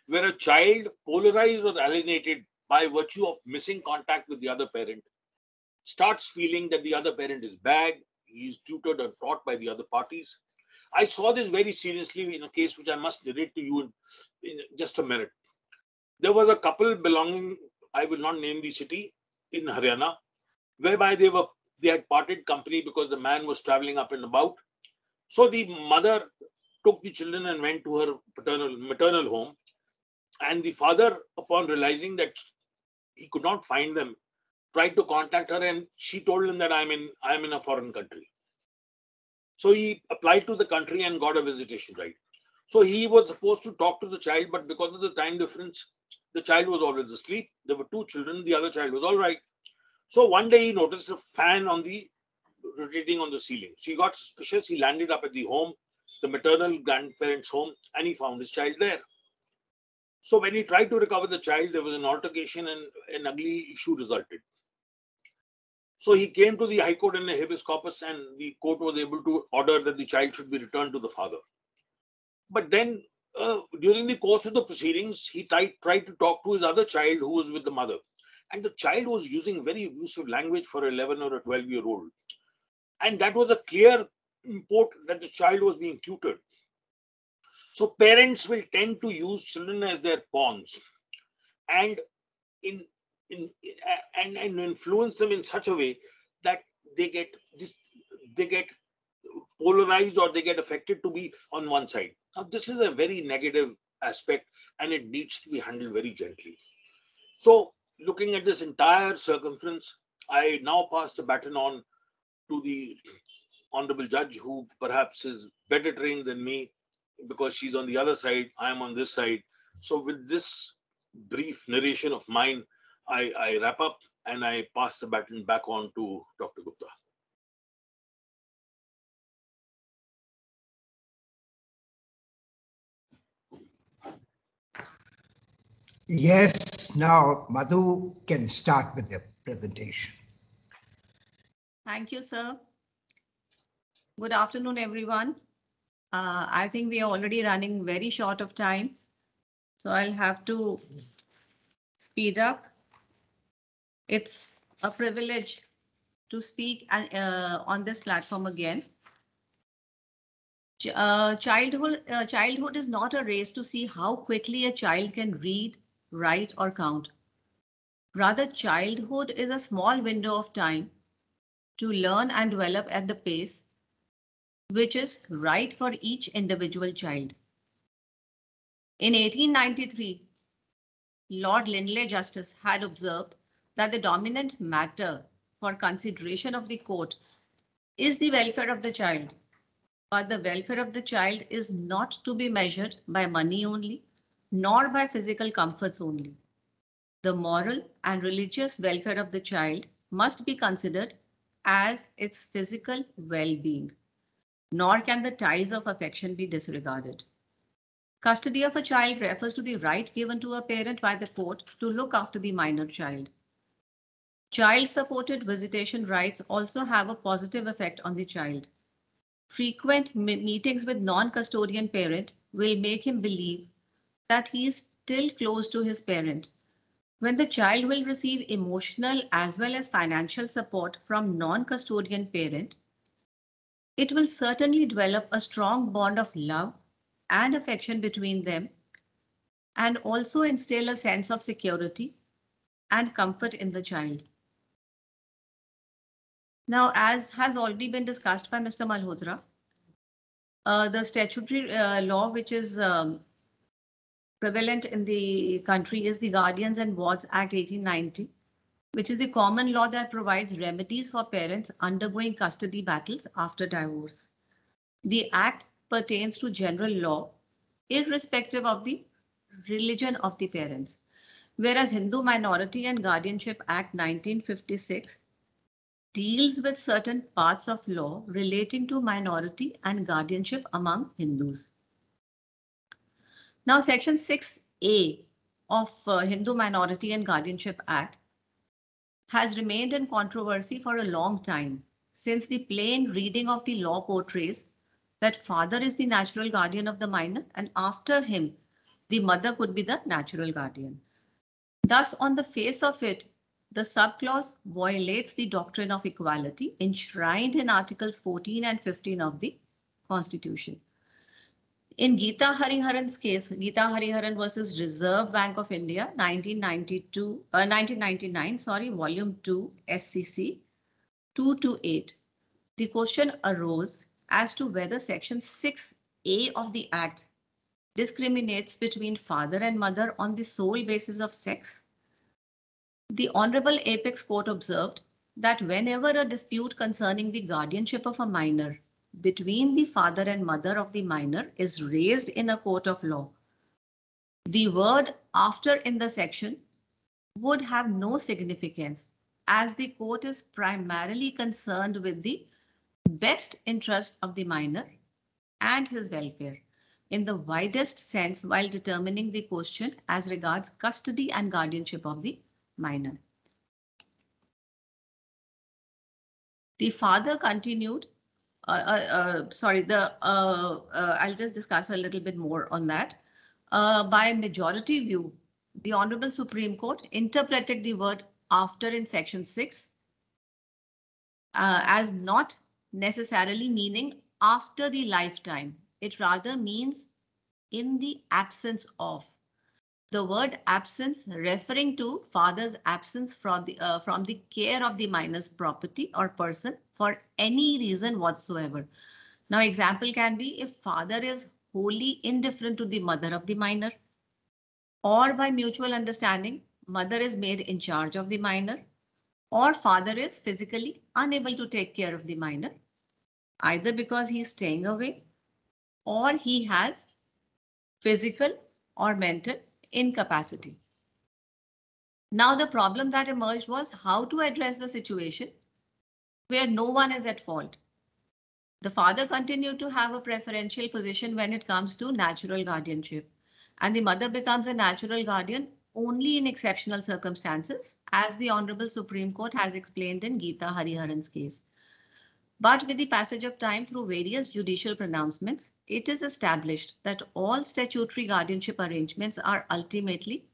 C: where a child polarized or alienated by virtue of missing contact with the other parent starts feeling that the other parent is bad, he is tutored and taught by the other parties. I saw this very seriously in a case which I must narrate to you in, in just a minute. There was a couple belonging, I will not name the city, in Haryana, whereby they were they had parted company because the man was traveling up and about. So the mother took the children and went to her paternal maternal home and the father, upon realizing that he could not find them, tried to contact her and she told him that I'm in I'm in a foreign country. So he applied to the country and got a visitation right. So he was supposed to talk to the child, but because of the time difference, the child was always asleep. There were two children, the other child was all right. So one day he noticed a fan on the rotating on the ceiling. So he got suspicious. He landed up at the home, the maternal grandparents' home, and he found his child there. So when he tried to recover the child, there was an altercation and an ugly issue resulted. So he came to the High Court in a habeas corpus, and the court was able to order that the child should be returned to the father. But then, uh, during the course of the proceedings, he tried, tried to talk to his other child who was with the mother. And the child was using very abusive language for 11 or a 12 year old. And that was a clear import that the child was being tutored. So parents will tend to use children as their pawns and in, in and, and influence them in such a way that they get this they get polarized or they get affected to be on one side. Now this is a very negative aspect and it needs to be handled very gently. So looking at this entire circumference, I now pass the baton on to the honorable judge who perhaps is better trained than me because she's on the other side, I'm on this side. So with this brief narration of mine, I, I wrap up and I pass the baton back on to Dr. Gupta.
A: Yes, now Madhu can start with the presentation.
D: Thank you, sir. Good afternoon, everyone. Uh, I think we are already running very short of time. So I'll have to speed up. It's a privilege to speak uh, on this platform again. Uh, childhood, uh, childhood is not a race to see how quickly a child can read, write or count. Rather, childhood is a small window of time to learn and develop at the pace which is right for each individual child. In 1893, Lord Lindley Justice had observed that the dominant matter for consideration of the court is the welfare of the child. But the welfare of the child is not to be measured by money only, nor by physical comforts only. The moral and religious welfare of the child must be considered as its physical well-being nor can the ties of affection be disregarded. Custody of a child refers to the right given to a parent by the court to look after the minor child. Child-supported visitation rights also have a positive effect on the child. Frequent meetings with non-custodian parent will make him believe that he is still close to his parent. When the child will receive emotional as well as financial support from non-custodian parent, it will certainly develop a strong bond of love and affection between them and also instill a sense of security and comfort in the child. Now, as has already been discussed by Mr. Malhotra, uh, the statutory uh, law which is um, prevalent in the country is the Guardians and Wards Act 1890, which is the common law that provides remedies for parents undergoing custody battles after divorce. The act pertains to general law, irrespective of the religion of the parents, whereas Hindu Minority and Guardianship Act 1956 deals with certain parts of law relating to minority and guardianship among Hindus. Now, Section 6A of uh, Hindu Minority and Guardianship Act has remained in controversy for a long time since the plain reading of the law portrays that father is the natural guardian of the minor and after him, the mother could be the natural guardian. Thus, on the face of it, the subclause violates the doctrine of equality enshrined in Articles 14 and 15 of the Constitution. In Githa Hariharan's case, Geeta Hariharan versus Reserve Bank of India, 1992, uh, 1999, sorry, Volume 2, SCC 228, the question arose as to whether Section 6A of the Act discriminates between father and mother on the sole basis of sex. The Honorable Apex Court observed that whenever a dispute concerning the guardianship of a minor between the father and mother of the minor is raised in a court of law, the word after in the section would have no significance as the court is primarily concerned with the best interest of the minor and his welfare in the widest sense while determining the question as regards custody and guardianship of the minor. The father continued, sorry, the uh, uh, I'll just discuss a little bit more on that. Uh, by majority view, the Honorable Supreme Court interpreted the word after in section 6 as not necessarily meaning after the lifetime. It rather means in the absence of the word absence referring to father's absence from the uh, from the care of the minor's property or person for any reason whatsoever. Now example can be if father is wholly indifferent to the mother of the minor or by mutual understanding mother is made in charge of the minor or father is physically unable to take care of the minor either because he is staying away or he has physical or mental incapacity. Now the problem that emerged was how to address the situation where no one is at fault. The father continued to have a preferential position when it comes to natural guardianship and the mother becomes a natural guardian only in exceptional circumstances as the Honorable Supreme Court has explained in Githa Hariharan's case. But with the passage of time through various judicial pronouncements, it is established that all statutory guardianship arrangements are ultimately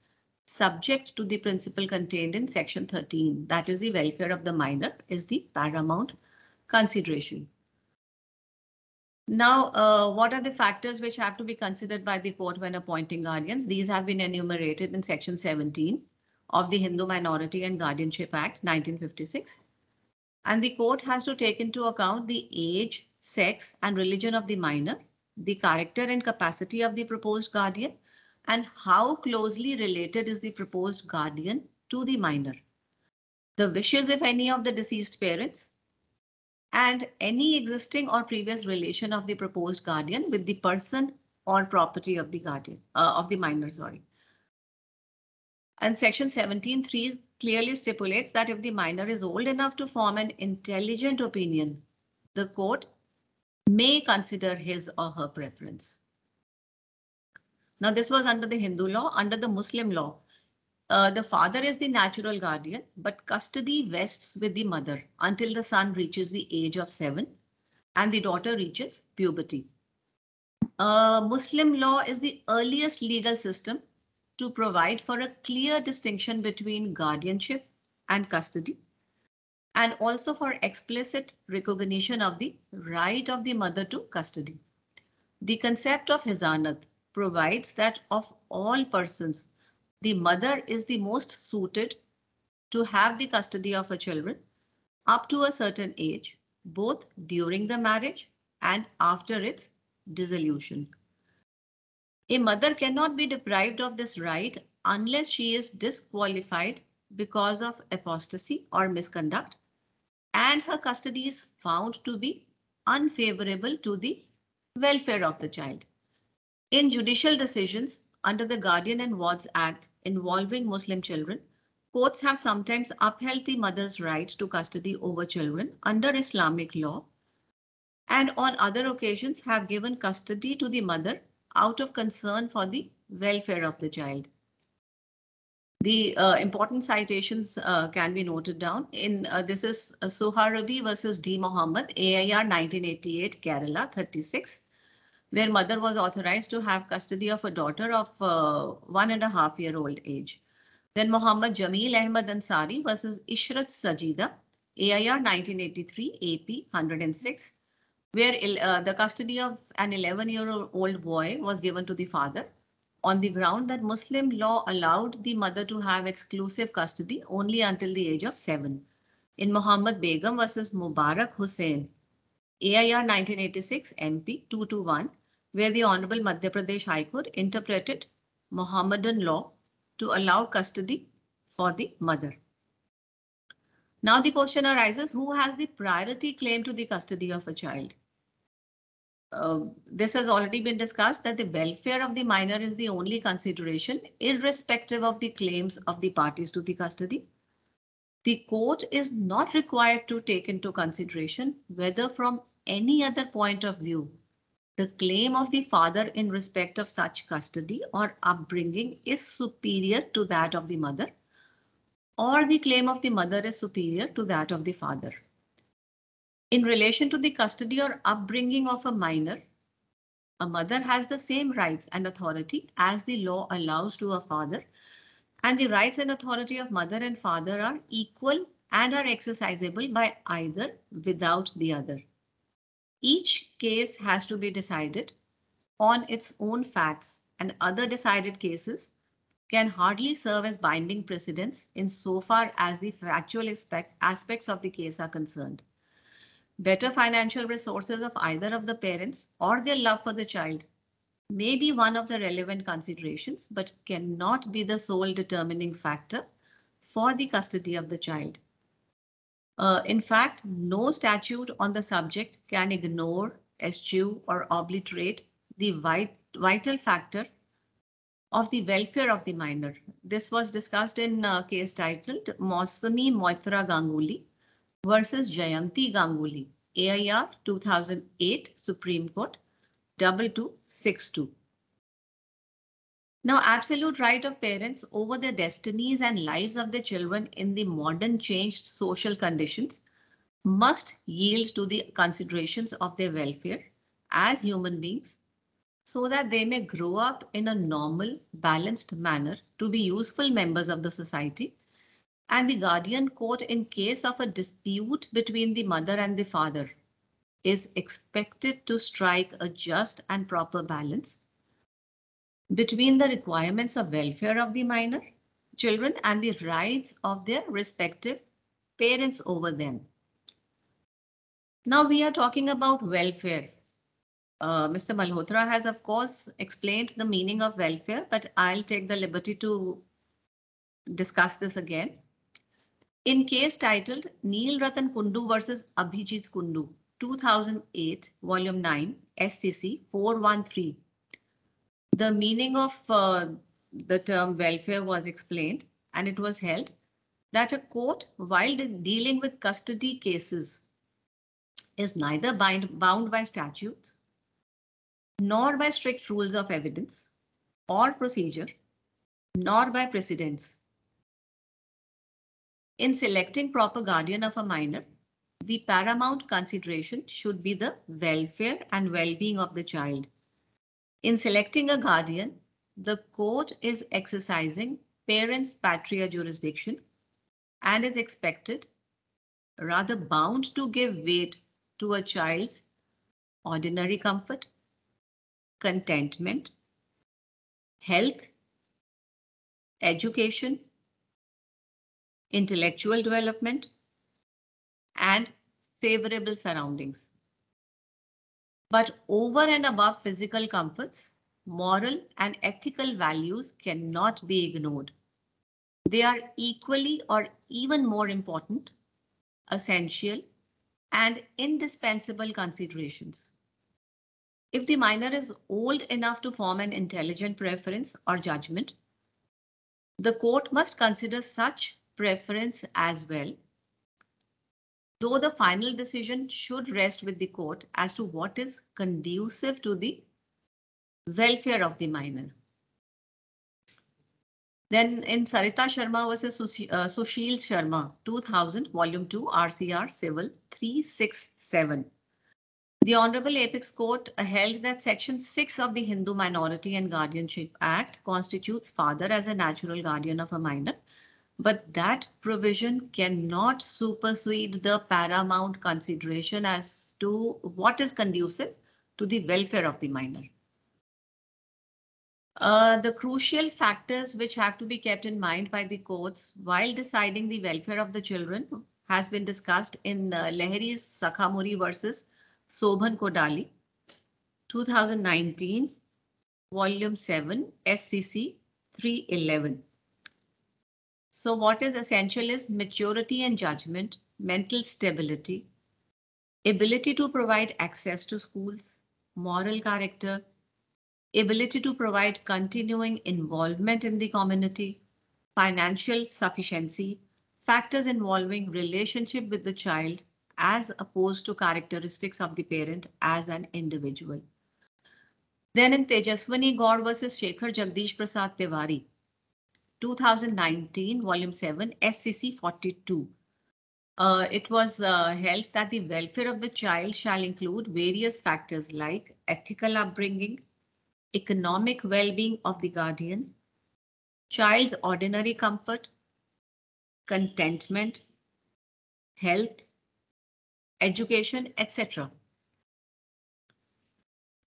D: subject to the principle contained in section 13. That is the welfare of the minor is the paramount consideration. Now, uh, what are the factors which have to be considered by the court when appointing guardians? These have been enumerated in section 17 of the Hindu Minority and Guardianship Act 1956 and the court has to take into account the age, sex and religion of the minor, the character and capacity of the proposed guardian, and how closely related is the proposed guardian to the minor. The wishes, if any, of the deceased parents, and any existing or previous relation of the proposed guardian with the person or property of the guardian uh, of the minor, sorry. And section 17.3 clearly stipulates that if the minor is old enough to form an intelligent opinion, the court may consider his or her preference. Now, this was under the Hindu law. Under the Muslim law, uh, the father is the natural guardian, but custody vests with the mother until the son reaches the age of seven and the daughter reaches puberty. Uh, Muslim law is the earliest legal system to provide for a clear distinction between guardianship and custody, and also for explicit recognition of the right of the mother to custody. The concept of hizanat provides that of all persons, the mother is the most suited to have the custody of her children up to a certain age, both during the marriage and after its dissolution. A mother cannot be deprived of this right unless she is disqualified because of apostasy or misconduct and her custody is found to be unfavorable to the welfare of the child. In judicial decisions under the Guardian and Wards Act involving Muslim children, courts have sometimes upheld the mother's right to custody over children under Islamic law and on other occasions have given custody to the mother out of concern for the welfare of the child. The uh, important citations uh, can be noted down in uh, this is uh, Soharabi versus D. Muhammad, AIR 1988, Kerala 36, where mother was authorized to have custody of a daughter of uh, one and a half year old age. Then Muhammad Jamil Ahmad Ansari versus Ishrat Sajida, AIR 1983, AP 106, where uh, the custody of an 11 year old boy was given to the father on the ground that Muslim law allowed the mother to have exclusive custody only until the age of seven. In Muhammad Begum versus Mubarak Hussain, AIR 1986 MP 221, where the Honorable Madhya Pradesh High Court interpreted Mohammedan law to allow custody for the mother. Now the question arises, who has the priority claim to the custody of a child? Uh, this has already been discussed that the welfare of the minor is the only consideration irrespective of the claims of the parties to the custody. The court is not required to take into consideration whether from any other point of view the claim of the father in respect of such custody or upbringing is superior to that of the mother or the claim of the mother is superior to that of the father. In relation to the custody or upbringing of a minor, a mother has the same rights and authority as the law allows to a father, and the rights and authority of mother and father are equal and are exercisable by either without the other. Each case has to be decided on its own facts and other decided cases can hardly serve as binding precedents in so far as the factual aspects of the case are concerned. Better financial resources of either of the parents or their love for the child may be one of the relevant considerations, but cannot be the sole determining factor for the custody of the child. Uh, in fact, no statute on the subject can ignore, eschew or obliterate the vit vital factor of the welfare of the minor. This was discussed in a case titled Mausami Moitra Ganguly versus Jayanti Ganguly, AIR 2008 Supreme Court 2262. Now, absolute right of parents over the destinies and lives of their children in the modern changed social conditions must yield to the considerations of their welfare as human beings so that they may grow up in a normal, balanced manner to be useful members of the society and the guardian court in case of a dispute between the mother and the father is expected to strike a just and proper balance between the requirements of welfare of the minor children and the rights of their respective parents over them. Now we are talking about welfare. Uh, Mr. Malhotra has of course explained the meaning of welfare, but I'll take the liberty to discuss this again. In case titled Nil Ratan Kundu versus Abhijit Kundu, 2008, Volume 9, SCC 413. The meaning of uh, the term welfare was explained and it was held that a court, while dealing with custody cases, is neither bind, bound by statutes nor by strict rules of evidence or procedure, nor by precedents In selecting proper guardian of a minor, the paramount consideration should be the welfare and well-being of the child. In selecting a guardian, the court is exercising parens patriae jurisdiction and is expected, rather bound to give weight to a child's ordinary comfort, contentment, health, education, intellectual development, and favorable surroundings. But over and above physical comforts, moral and ethical values cannot be ignored. They are equally or even more important, essential, and indispensable considerations. If the minor is old enough to form an intelligent preference or judgment, the court must consider such preference as well. Though the final decision should rest with the court as to what is conducive to the welfare of the minor. Then in Sarita Sharma versus uh, Sushil Sharma, 2000, Volume 2, RCR Civil 367. The Honorable Apex Court held that Section 6 of the Hindu Minority and Guardianship Act constitutes father as a natural guardian of a minor but that provision cannot supersede the paramount consideration as to what is conducive to the welfare of the minor. Uh, the crucial factors which have to be kept in mind by the courts while deciding the welfare of the children has been discussed in uh, Lahari's Sakhamuri versus Sobhan Kodali, 2019, Volume 7, SCC 311. So what is essential is maturity and judgment, mental stability, ability to provide access to schools, moral character, ability to provide continuing involvement in the community, financial sufficiency, factors involving relationship with the child as opposed to characteristics of the parent as an individual. Then in Tejaswini Gaud versus Shekhar Jagdish Prasad Tiwari, 2019, Volume 7, SCC 42. Uh, it was uh, held that the welfare of the child shall include various factors like ethical upbringing, economic well-being of the guardian, child's ordinary comfort, contentment, health, education, etc.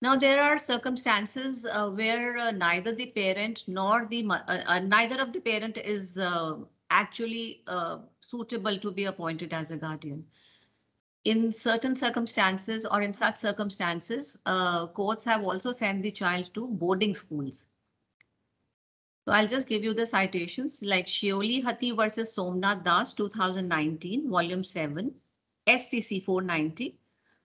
D: Now there are circumstances uh, where uh, neither the parent nor the uh, uh, neither of the parent is uh, actually uh, suitable to be appointed as a guardian. In certain circumstances or in such circumstances, courts have also sent the child to boarding schools. So I'll just give you the citations like Shioli Hati versus Somnath Das 2019, volume 7, SCC 490.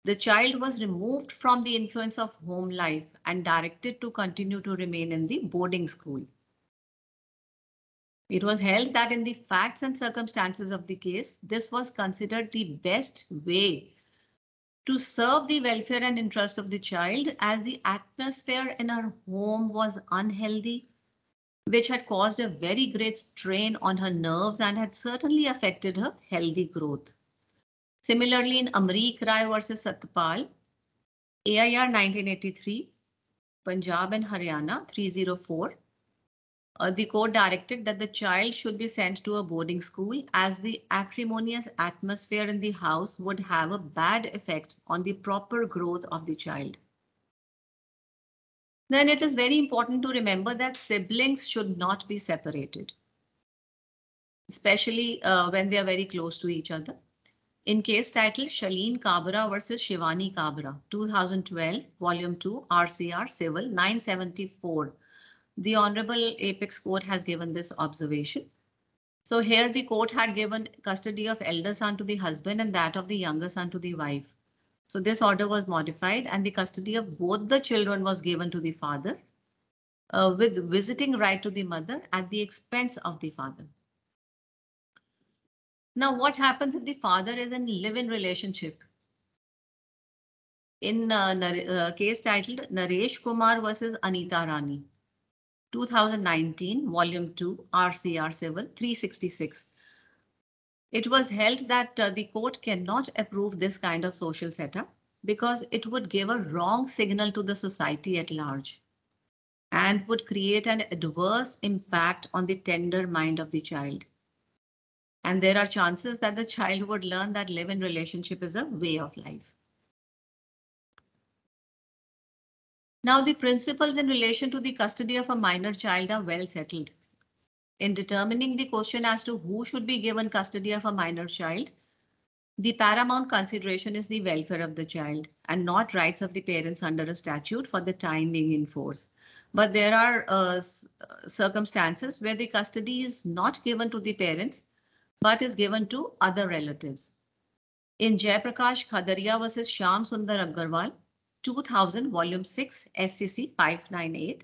D: The child was removed from the influence of home life and directed to continue to remain in the boarding school. It was held that in the facts and circumstances of the case, this was considered the best way to serve the welfare and interest of the child as the atmosphere in her home was unhealthy, which had caused a very great strain on her nerves and had certainly affected her healthy growth. Similarly, in Amrik Rai versus Satpal, AIR 1983, Punjab and Haryana 304, uh, the court directed that the child should be sent to a boarding school as the acrimonious atmosphere in the house would have a bad effect on the proper growth of the child. Then it is very important to remember that siblings should not be separated, especially uh, when they are very close to each other in case title Shaleen Kabra versus Shivani Kabra, 2012, Volume 2, RCR Civil 974. The Honorable Apex Court has given this observation. So here the court had given custody of elder son to the husband and that of the younger son to the wife. So this order was modified and the custody of both the children was given to the father uh, with visiting right to the mother at the expense of the father. Now, what happens if the father is in live-in relationship? In uh, uh, case titled Naresh Kumar versus Anita Rani, 2019, Volume 2, RCR Civil 366. It was held that uh, the court cannot approve this kind of social setup because it would give a wrong signal to the society at large and would create an adverse impact on the tender mind of the child. And there are chances that the child would learn that live-in relationship is a way of life. Now, the principles in relation to the custody of a minor child are well settled. In determining the question as to who should be given custody of a minor child, the paramount consideration is the welfare of the child and not rights of the parents under a statute for the time being in force. But there are uh, circumstances where the custody is not given to the parents, but is given to other relatives. In Jayaprakash Khadaria versus Sham Sundar Agarwal, 2000, Volume 6, SCC 598,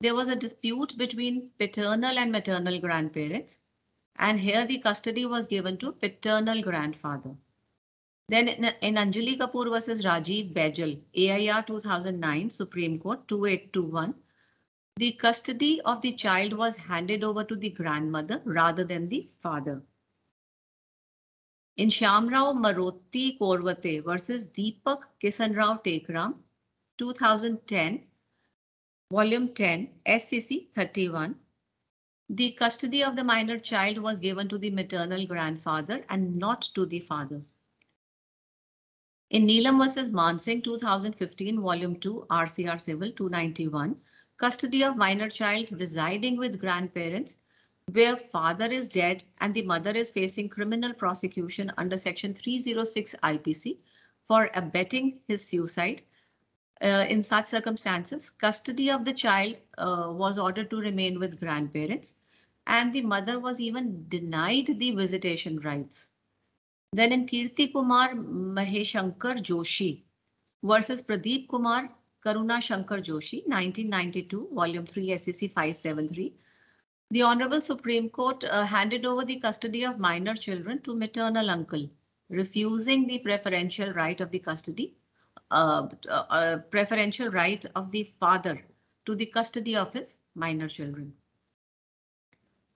D: there was a dispute between paternal and maternal grandparents, and here the custody was given to paternal grandfather. Then in, Anjali Kapoor versus Rajiv Baijal, AIR 2009, Supreme Court 2821, the custody of the child was handed over to the grandmother rather than the father. In Shamrao Maruti Korvate versus Deepak Kisanrao Tekram, 2010, Volume 10, SCC 31, the custody of the minor child was given to the maternal grandfather and not to the father. In Neelam versus Mansingh 2015, Volume 2, RCR Civil 291, custody of minor child residing with grandparents where father is dead and the mother is facing criminal prosecution under section 306 IPC for abetting his suicide. Uh, in such circumstances, custody of the child uh, was ordered to remain with grandparents and the mother was even denied the visitation rights. Then in Kirti Kumar Maheshankar Joshi versus Pradeep Kumar Karuna Shankar Joshi, 1992, volume 3 SCC 573, the Honorable Supreme Court uh, handed over the custody of minor children to maternal uncle, refusing the preferential right of the custody, uh, uh, uh, preferential right of the father to the custody of his minor children.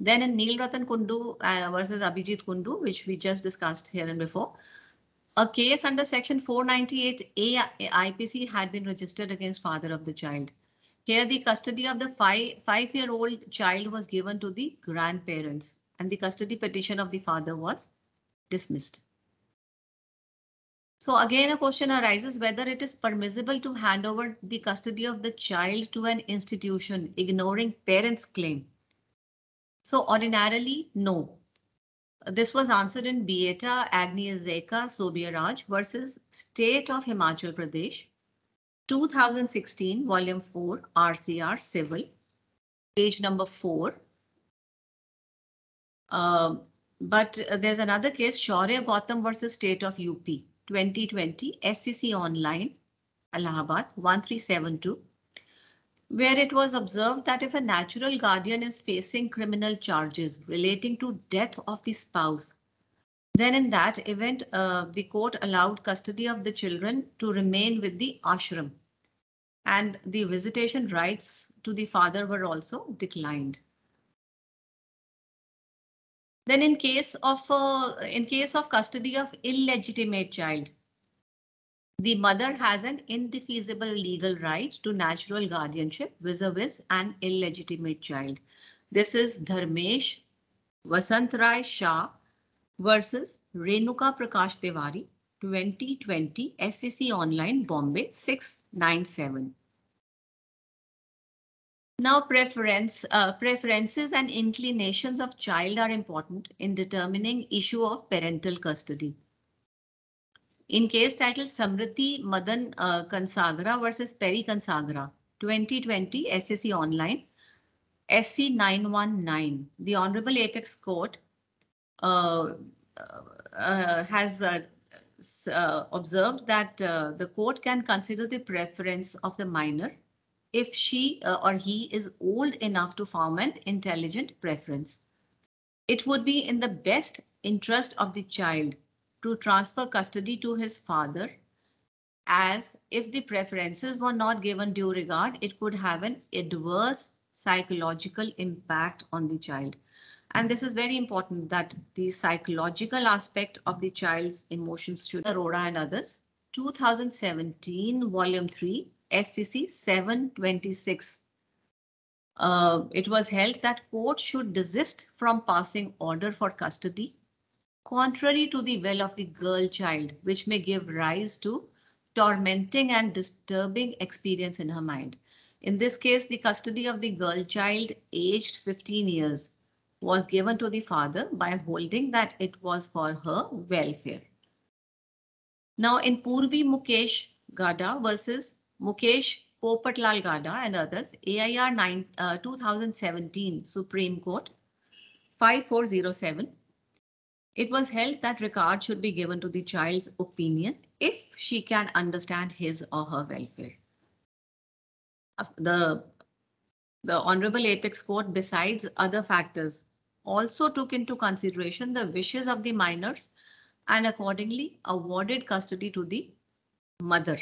D: Then in Nil Ratan Kundu uh, versus Abhijit Kundu, which we just discussed here and before, a case under section 498A IPC had been registered against father of the child. Here, the custody of the five, five-year-old child was given to the grandparents and the custody petition of the father was dismissed. So again, a question arises whether it is permissible to hand over the custody of the child to an institution, ignoring parents' claim. So ordinarily, no. This was answered in Beata Agnes Zeka Sobiraj versus State of Himachal Pradesh, 2016, volume 4, RCR Civil, page number 4. Uh, but uh, there's another case, Shaurya Gautam versus State of UP, 2020, SCC Online, Allahabad, 1372, where it was observed that if a natural guardian is facing criminal charges relating to death of the spouse, then in that event, uh, the court allowed custody of the children to remain with the ashram and the visitation rights to the father were also declined. Then in case of uh, in case of custody of illegitimate child, the mother has an indefeasible legal right to natural guardianship vis-a-vis -vis an illegitimate child. This is Dharmesh Vasantrai Shah versus Renuka Prakash Tiwari 2020 SCC Online Bombay 697. Now preference, uh, preferences and inclinations of child are important in determining issue of parental custody. In case titled Samriti Madan uh, Kansagra versus Perry Kansagra 2020 SCC Online SC 919, the Honorable Apex Court has uh, uh, observed that uh, the court can consider the preference of the minor if she uh, or he is old enough to form an intelligent preference. It would be in the best interest of the child to transfer custody to his father as if the preferences were not given due regard, it could have an adverse psychological impact on the child. And this is very important that the psychological aspect of the child's emotions should Arora and others. 2017, volume 3, SCC 726. Uh, it was held that court should desist from passing order for custody contrary to the will of the girl child, which may give rise to tormenting and disturbing experience in her mind. In this case, the custody of the girl child aged 15 years was given to the father by holding that it was for her welfare. Now in Purvi Mukesh Gada versus Mukesh Popatlal Gada and others, AIR 9, uh, 2017 Supreme Court 5407, it was held that regard should be given to the child's opinion if she can understand his or her welfare. The, the Honorable Apex Court, besides other factors, also took into consideration the wishes of the minors and accordingly awarded custody to the mother.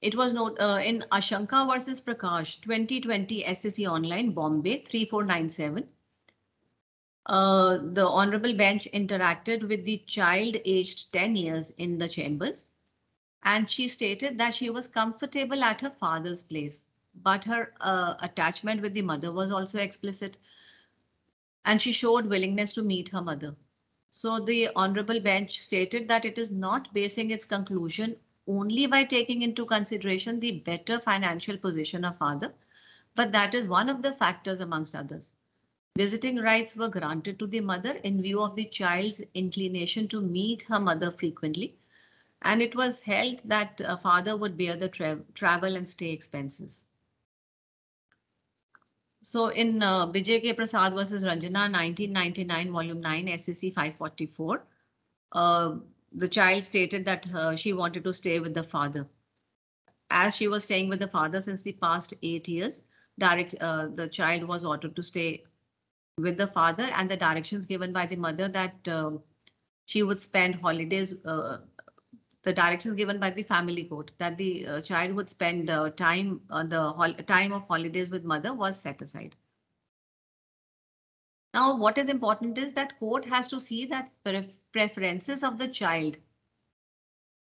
D: It was not uh, in Ashanka versus Prakash 2020 SCC Online Bombay 3497. Uh, the honorable bench interacted with the child aged 10 years in the chambers and she stated that she was comfortable at her father's place but her uh, attachment with the mother was also explicit and she showed willingness to meet her mother. So the honorable bench stated that it is not basing its conclusion only by taking into consideration the better financial position of father, but that is one of the factors amongst others. Visiting rights were granted to the mother in view of the child's inclination to meet her mother frequently, and it was held that a father would bear the tra travel and stay expenses. So in uh, K. Prasad versus Ranjana 1999 volume 9 SCC 544, uh, the child stated that uh, she wanted to stay with the father. As she was staying with the father since the past eight years, direct uh, the child was ordered to stay with the father and the directions given by the mother that uh, she would spend holidays uh, the directions given by the family court that the uh, child would spend uh, time on the time of holidays with mother was set aside. Now, what is important is that court has to see that pre preferences of the child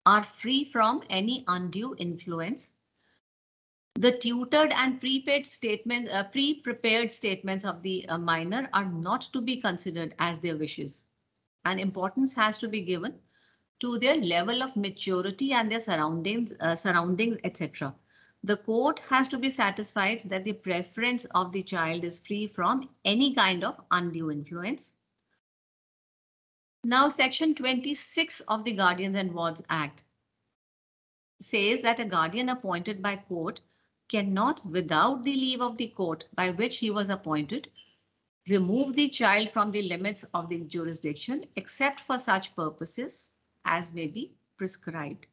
D: are free from any undue influence. The tutored and prepaid statement, uh, pre-prepared statements of the uh, minor are not to be considered as their wishes. And importance has to be given to their level of maturity and their surroundings, uh, surroundings, etc. The court has to be satisfied that the preference of the child is free from any kind of undue influence. Now, Section 26 of the Guardians and Wards Act says that a guardian appointed by court cannot, without the leave of the court by which he was appointed, remove the child from the limits of the jurisdiction except for such purposes as may be prescribed.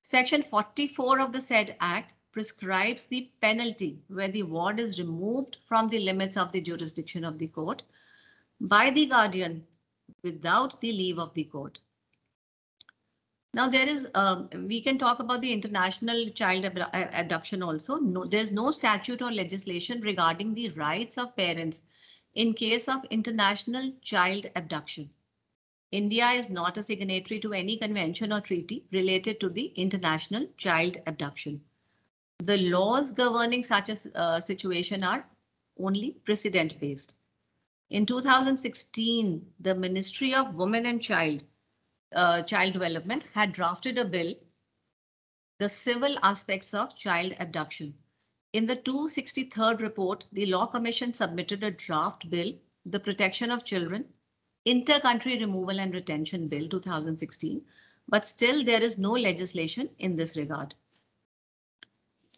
D: Section 44 of the said Act prescribes the penalty where the ward is removed from the limits of the jurisdiction of the court by the guardian without the leave of the court. Now there is, um, we can talk about the international child abduction also. No, there's no statute or legislation regarding the rights of parents in case of international child abduction. India is not a signatory to any convention or treaty related to the international child abduction. The laws governing such a uh, situation are only precedent based. In 2016, the Ministry of Women and Child, uh, Child Development had drafted a bill, the civil aspects of child abduction. In the 263rd report, the Law Commission submitted a draft bill, the protection of children, Inter-Country Removal and Retention Bill 2016, but still there is no legislation in this regard.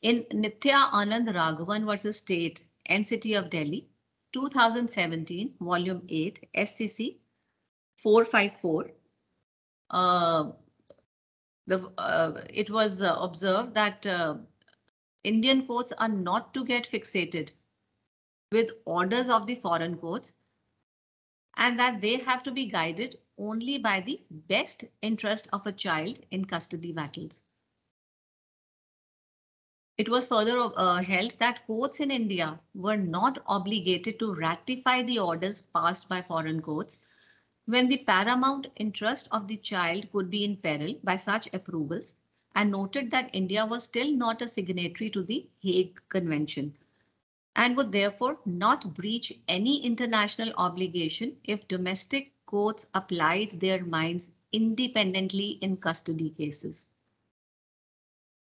D: In Nithya Anand Raghavan versus State, and City of Delhi, 2017, Volume 8, SCC 454, uh, the, uh, it was uh, observed that uh, Indian courts are not to get fixated with orders of the foreign courts and that they have to be guided only by the best interest of a child in custody battles. It was further uh, held that courts in India were not obligated to ratify the orders passed by foreign courts when the paramount interest of the child could be in peril by such approvals and noted that India was still not a signatory to the Hague Convention and would therefore not breach any international obligation if domestic courts applied their minds independently in custody cases.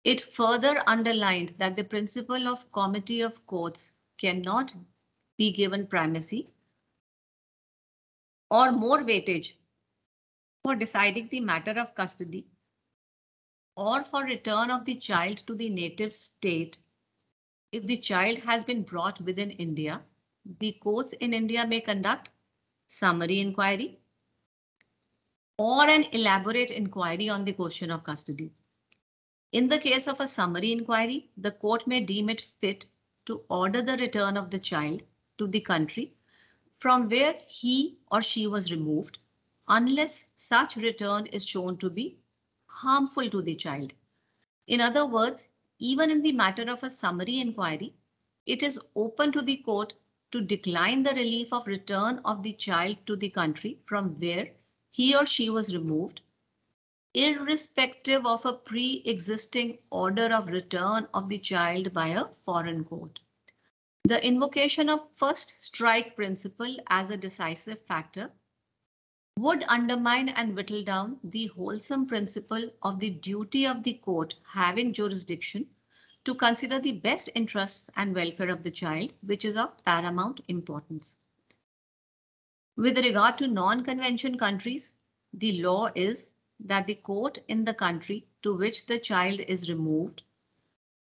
D: It further underlined that the principle of comity of courts cannot be given primacy or more weightage for deciding the matter of custody or for return of the child to the native state. If the child has been brought within India, the courts in India may conduct summary inquiry or an elaborate inquiry on the question of custody. In the case of a summary inquiry, the court may deem it fit to order the return of the child to the country from where he or she was removed unless such return is shown to be harmful to the child. In other words, even in the matter of a summary inquiry, it is open to the court to decline the relief of return of the child to the country from where he or she was removed, irrespective of a pre-existing order of return of the child by a foreign court. The invocation of first strike principle as a decisive factor would undermine and whittle down the wholesome principle of the duty of the court having jurisdiction to consider the best interests and welfare of the child, which is of paramount importance. With regard to non-convention countries, the law is that the court in the country to which the child is removed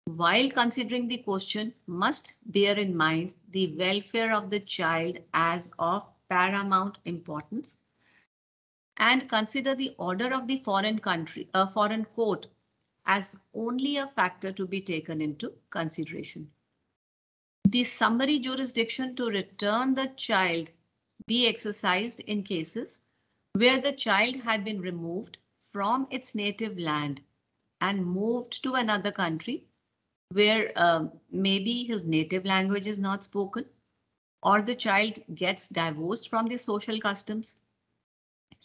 D: while considering the question, must bear in mind the welfare of the child as of paramount importance and consider the order of the foreign country, a foreign court as only a factor to be taken into consideration. The summary jurisdiction to return the child be exercised in cases where the child had been removed from its native land and moved to another country where um, maybe his native language is not spoken or the child gets divorced from the social customs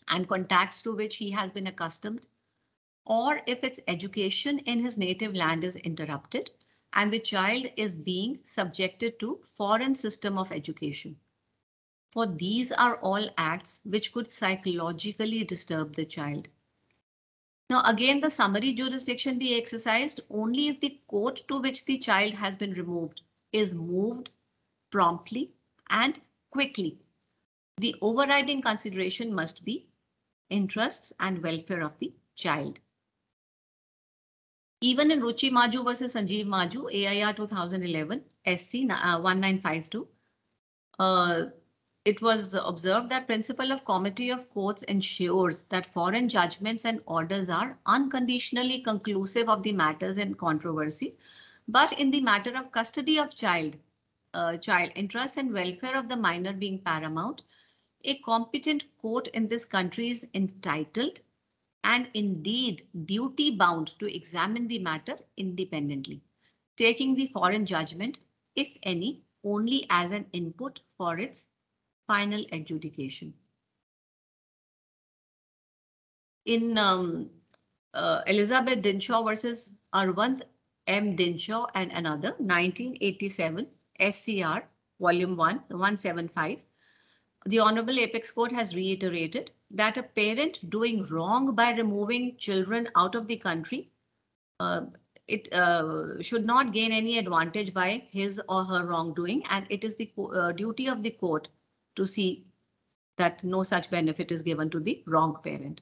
D: and contacts to which he has been accustomed, or if its education in his native land is interrupted and the child is being subjected to foreign system of education. For these are all acts which could psychologically disturb the child. Now again, the summary jurisdiction be exercised only if the court to which the child has been removed is moved promptly and quickly. The overriding consideration must be interests and welfare of the child. Even in Ruchi Majoo versus Sanjeev Majoo, AIR 2011, SC uh, 1952, uh, it was observed that principle of comity of courts ensures that foreign judgments and orders are unconditionally conclusive of the matters in controversy. But in the matter of custody of child, uh, child interest and welfare of the minor being paramount, a competent court in this country is entitled and indeed duty bound to examine the matter independently, taking the foreign judgment, if any, only as an input for its final adjudication. In um, uh, Elizabeth Dinshaw versus Arvind M. Dinshaw and another 1987 SCR volume 1 175 the Honorable Apex Court has reiterated that a parent doing wrong by removing children out of the country uh, it uh, should not gain any advantage by his or her wrongdoing and it is the uh, duty of the court to see that no such benefit is given to the wrong parent.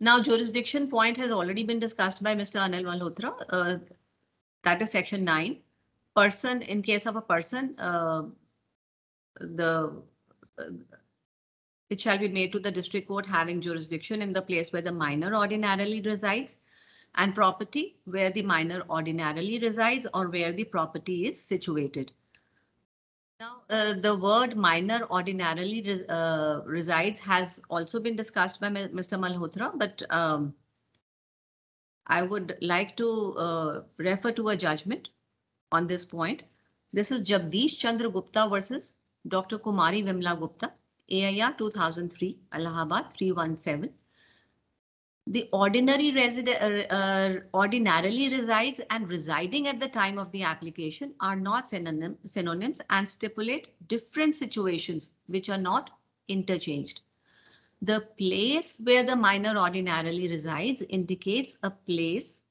D: Now, jurisdiction point has already been discussed by Mr. Anil Malhotra. Uh, that is section 9. Person, in case of a person, uh, the uh, it shall be made to the district court having jurisdiction in the place where the minor ordinarily resides and property where the minor ordinarily resides or where the property is situated. Now, uh, the word minor ordinarily res uh, resides has also been discussed by Mr. Malhotra, but um, I would like to uh, refer to a judgment on this point. This is Jagdish Chandra Gupta versus Dr. Kumari Vimla Gupta, AIR 2003, Allahabad 317. The ordinary resident uh, uh, ordinarily resides and residing at the time of the application are not synonym, synonyms and stipulate different situations which are not interchanged. The place where the minor ordinarily resides indicates a place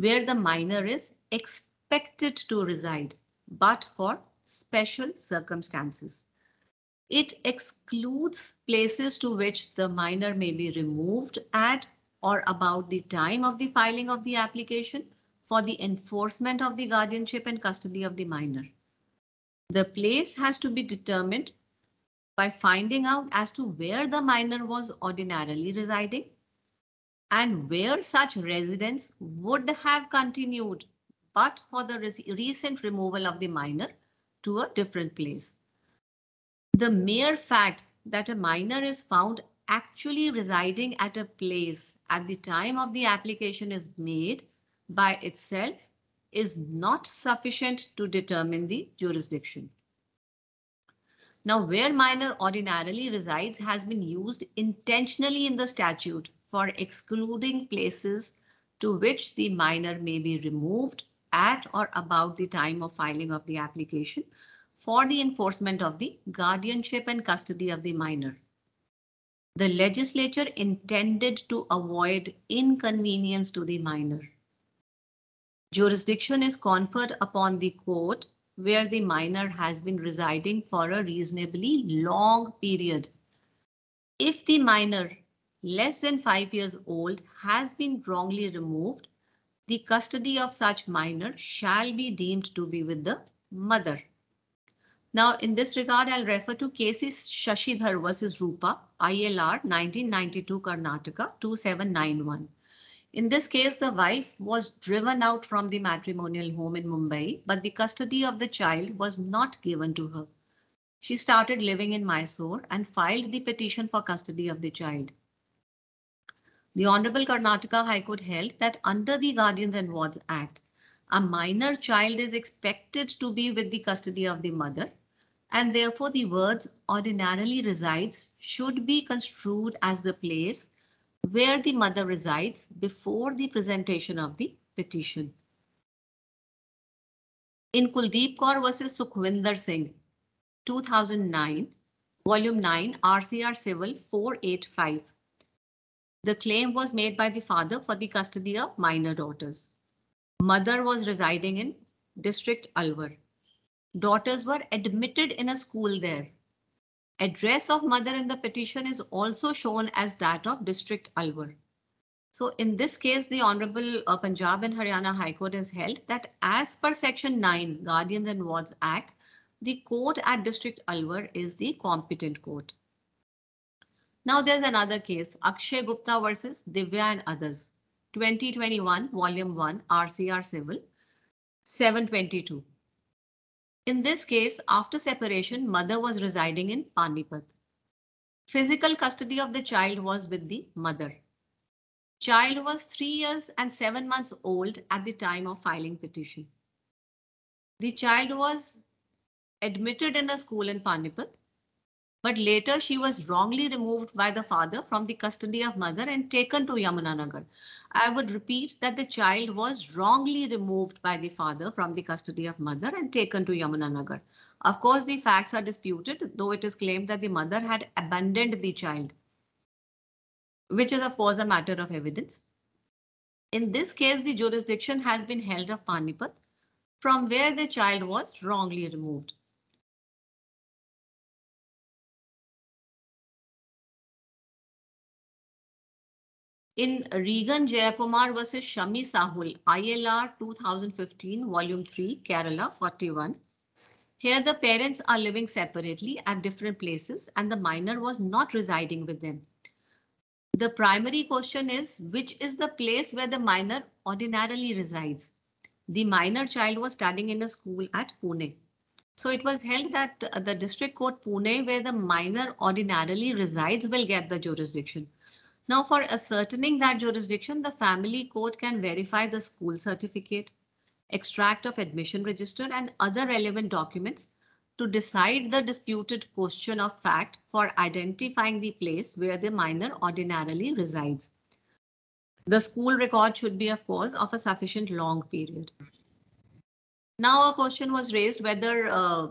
D: where the minor is expected to reside, but for special circumstances. It excludes places to which the minor may be removed at or about the time of the filing of the application for the enforcement of the guardianship and custody of the minor. The place has to be determined by finding out as to where the minor was ordinarily residing and where such residence would have continued but for the recent removal of the minor to a different place. The mere fact that a minor is found actually residing at a place at the time of the application is made by itself is not sufficient to determine the jurisdiction. Now, where minor ordinarily resides has been used intentionally in the statute for excluding places to which the minor may be removed at or about the time of filing of the application for the enforcement of the guardianship and custody of the minor the legislature intended to avoid inconvenience to the minor. Jurisdiction is conferred upon the court where the minor has been residing for a reasonably long period. If the minor less than five years old has been wrongly removed, the custody of such minor shall be deemed to be with the mother. Now, in this regard, I'll refer to cases Shashidhar versus Rupa, ILR 1992 Karnataka 2791. In this case, the wife was driven out from the matrimonial home in Mumbai, but the custody of the child was not given to her. She started living in Mysore and filed the petition for custody of the child. The Honorable Karnataka High Court held that under the Guardians and Wards Act, a minor child is expected to be with the custody of the mother and therefore the words ordinarily resides should be construed as the place where the mother resides before the presentation of the petition. In Kuldeep Kaur versus Sukhwinder Singh, 2009, Volume 9, RCR Civil 485. The claim was made by the father for the custody of minor daughters. Mother was residing in District Alwar daughters were admitted in a school there. Address of mother in the petition is also shown as that of District Alwar. So in this case, the Honorable uh, Punjab and Haryana High Court has held that as per Section 9 Guardians and Wards Act, the court at District Alwar is the competent court. Now there's another case, Akshay Gupta versus Divya and others, 2021, Volume 1, RCR Civil, 722. In this case, after separation, mother was residing in Panipat. Physical custody of the child was with the mother. Child was three years and seven months old at the time of filing petition. The child was admitted in a school in Panipat but later she was wrongly removed by the father from the custody of mother and taken to Yamunanagar. I would repeat that the child was wrongly removed by the father from the custody of mother and taken to Yamunanagar. Of course, the facts are disputed, though it is claimed that the mother had abandoned the child, which is of course a matter of evidence. In this case, the jurisdiction has been held of Panipat, from where the child was wrongly removed. In Regan Jayakumar versus Shami Sahul, ILR 2015, Volume 3, Kerala 41. Here the parents are living separately at different places and the minor was not residing with them. The primary question is which is the place where the minor ordinarily resides? The minor child was studying in a school at Pune. So it was held that uh, the district court Pune where the minor ordinarily resides will get the jurisdiction. Now, for ascertaining that jurisdiction, the family court can verify the school certificate, extract of admission register and other relevant documents to decide the disputed question of fact for identifying the place where the minor ordinarily resides. The school record should be, of course, of a sufficient long period. Now a question was raised whether uh,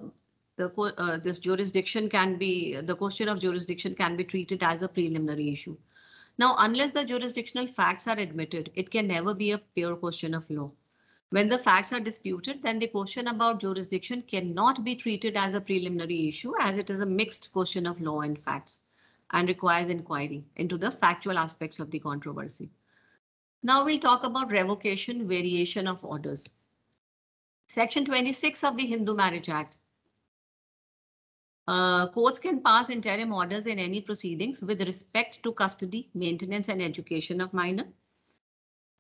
D: the uh, this jurisdiction can be the question of jurisdiction can be treated as a preliminary issue. Now, unless the jurisdictional facts are admitted, it can never be a pure question of law. When the facts are disputed, then the question about jurisdiction cannot be treated as a preliminary issue as it is a mixed question of law and facts and requires inquiry into the factual aspects of the controversy. Now we'll talk about revocation variation of orders. Section 26 of the Hindu Marriage Act. Uh, courts can pass interim orders in any proceedings with respect to custody, maintenance and education of minor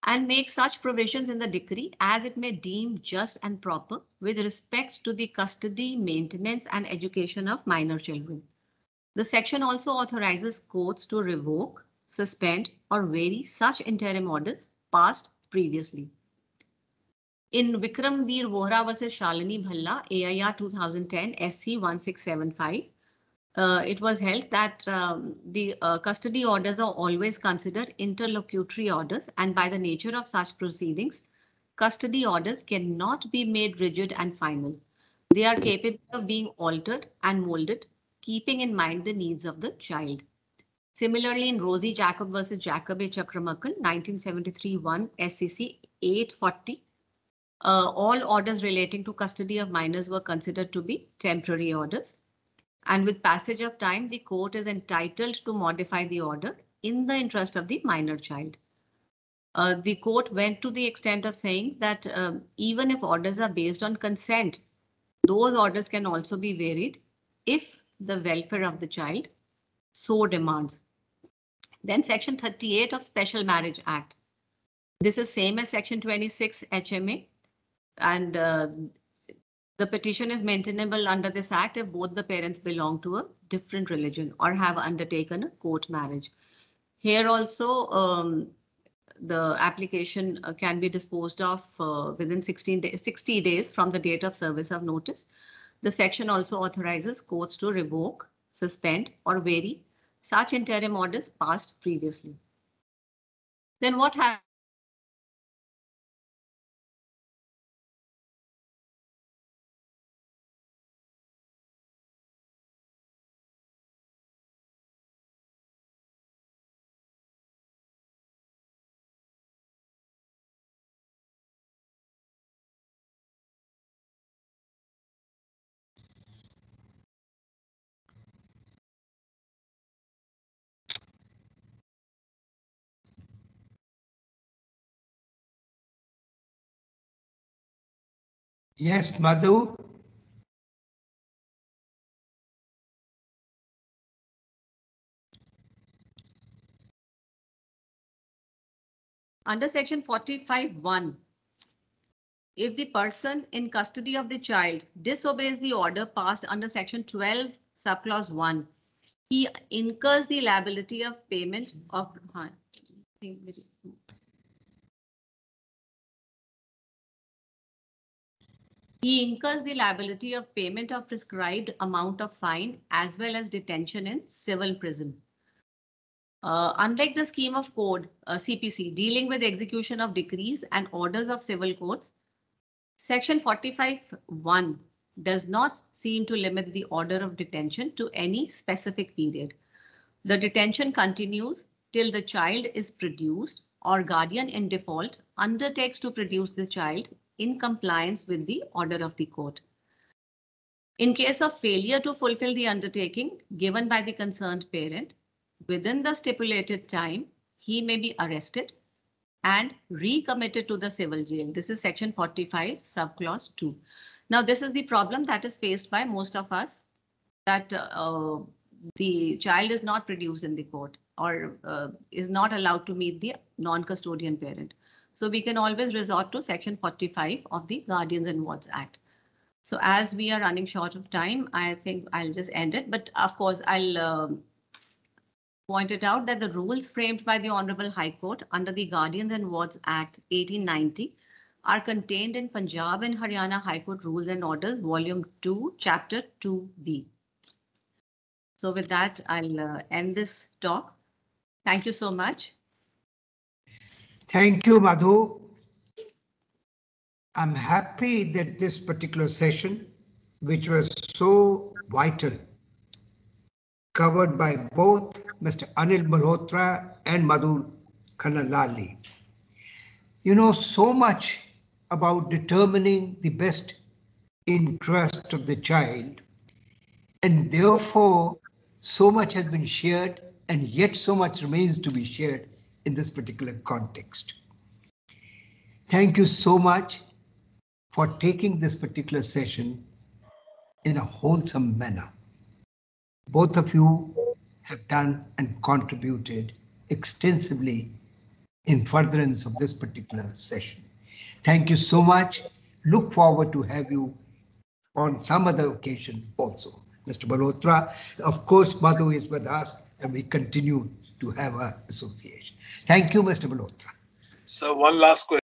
D: and make such provisions in the decree as it may deem just and proper with respect to the custody, maintenance and education of minor children. The section also authorizes courts to revoke, suspend or vary such interim orders passed previously. In Vikram Veer Vohra versus Shalini Bhalla, AIR 2010 SC 1675, uh, it was held that um, the uh, custody orders are always considered interlocutory orders and by the nature of such proceedings, custody orders cannot be made rigid and final. They are capable of being altered and molded, keeping in mind the needs of the child. Similarly, in Rosy Jacob versus Jacob A. Chakramakkal, 1973 1 SCC 840, uh, all orders relating to custody of minors were considered to be temporary orders and with passage of time, the court is entitled to modify the order in the interest of the minor child. Uh, the court went to the extent of saying that um, even if orders are based on consent, those orders can also be varied if the welfare of the child so demands. Then section 38 of Special Marriage Act. This is same as section 26 HMA and uh, the petition is maintainable under this act if both the parents belong to a different religion or have undertaken a court marriage. Here also, um, the application uh, can be disposed of uh, within 16 day, 60 days from the date of service of notice. The section also authorizes courts to revoke, suspend or vary such interim orders passed previously. Then what happens?
A: Yes, Madhu.
D: Under section 45.1, if the person in custody of the child disobeys the order passed under section 12 subclause 1, he incurs the liability of payment of he incurs the liability of payment of prescribed amount of fine as well as detention in civil prison. Uh, unlike the scheme of code, uh, CPC, dealing with execution of decrees and orders of civil courts, Section 45.1 does not seem to limit the order of detention to any specific period. The detention continues till the child is produced or guardian in default undertakes to produce the child in compliance with the order of the court. In case of failure to fulfill the undertaking given by the concerned parent, within the stipulated time, he may be arrested and recommitted to the civil jail. This is section 45 subclause 2. Now this is the problem that is faced by most of us that uh, the child is not produced in the court or uh, is not allowed to meet the non-custodian parent. So we can always resort to section 45 of the Guardians and Wards Act. So as we are running short of time, I think I'll just end it. But of course, I'll um, it out that the rules framed by the Honorable High Court under the Guardians and Wards Act 1890 are contained in Punjab and Haryana High Court Rules and Orders, Volume 2, Chapter 2B. So with that, I'll uh, end this talk. Thank you so much.
A: Thank you, Madhu. I'm happy that this particular session, which was so vital, covered by both Mr. Anil Malhotra and Madhu Khanna Lalli. You know so much about determining the best interest of the child, and therefore so much has been shared, and yet so much remains to be shared in this particular context. Thank you so much for taking this particular session in a wholesome manner. Both of you have done and contributed extensively in furtherance of this particular session. Thank you so much. Look forward to have you on some other occasion also. Mr. Malhotra, of course, Madhu is with us and we continue to have our association. Thank you, Mr. Malhotra.
C: So one last question.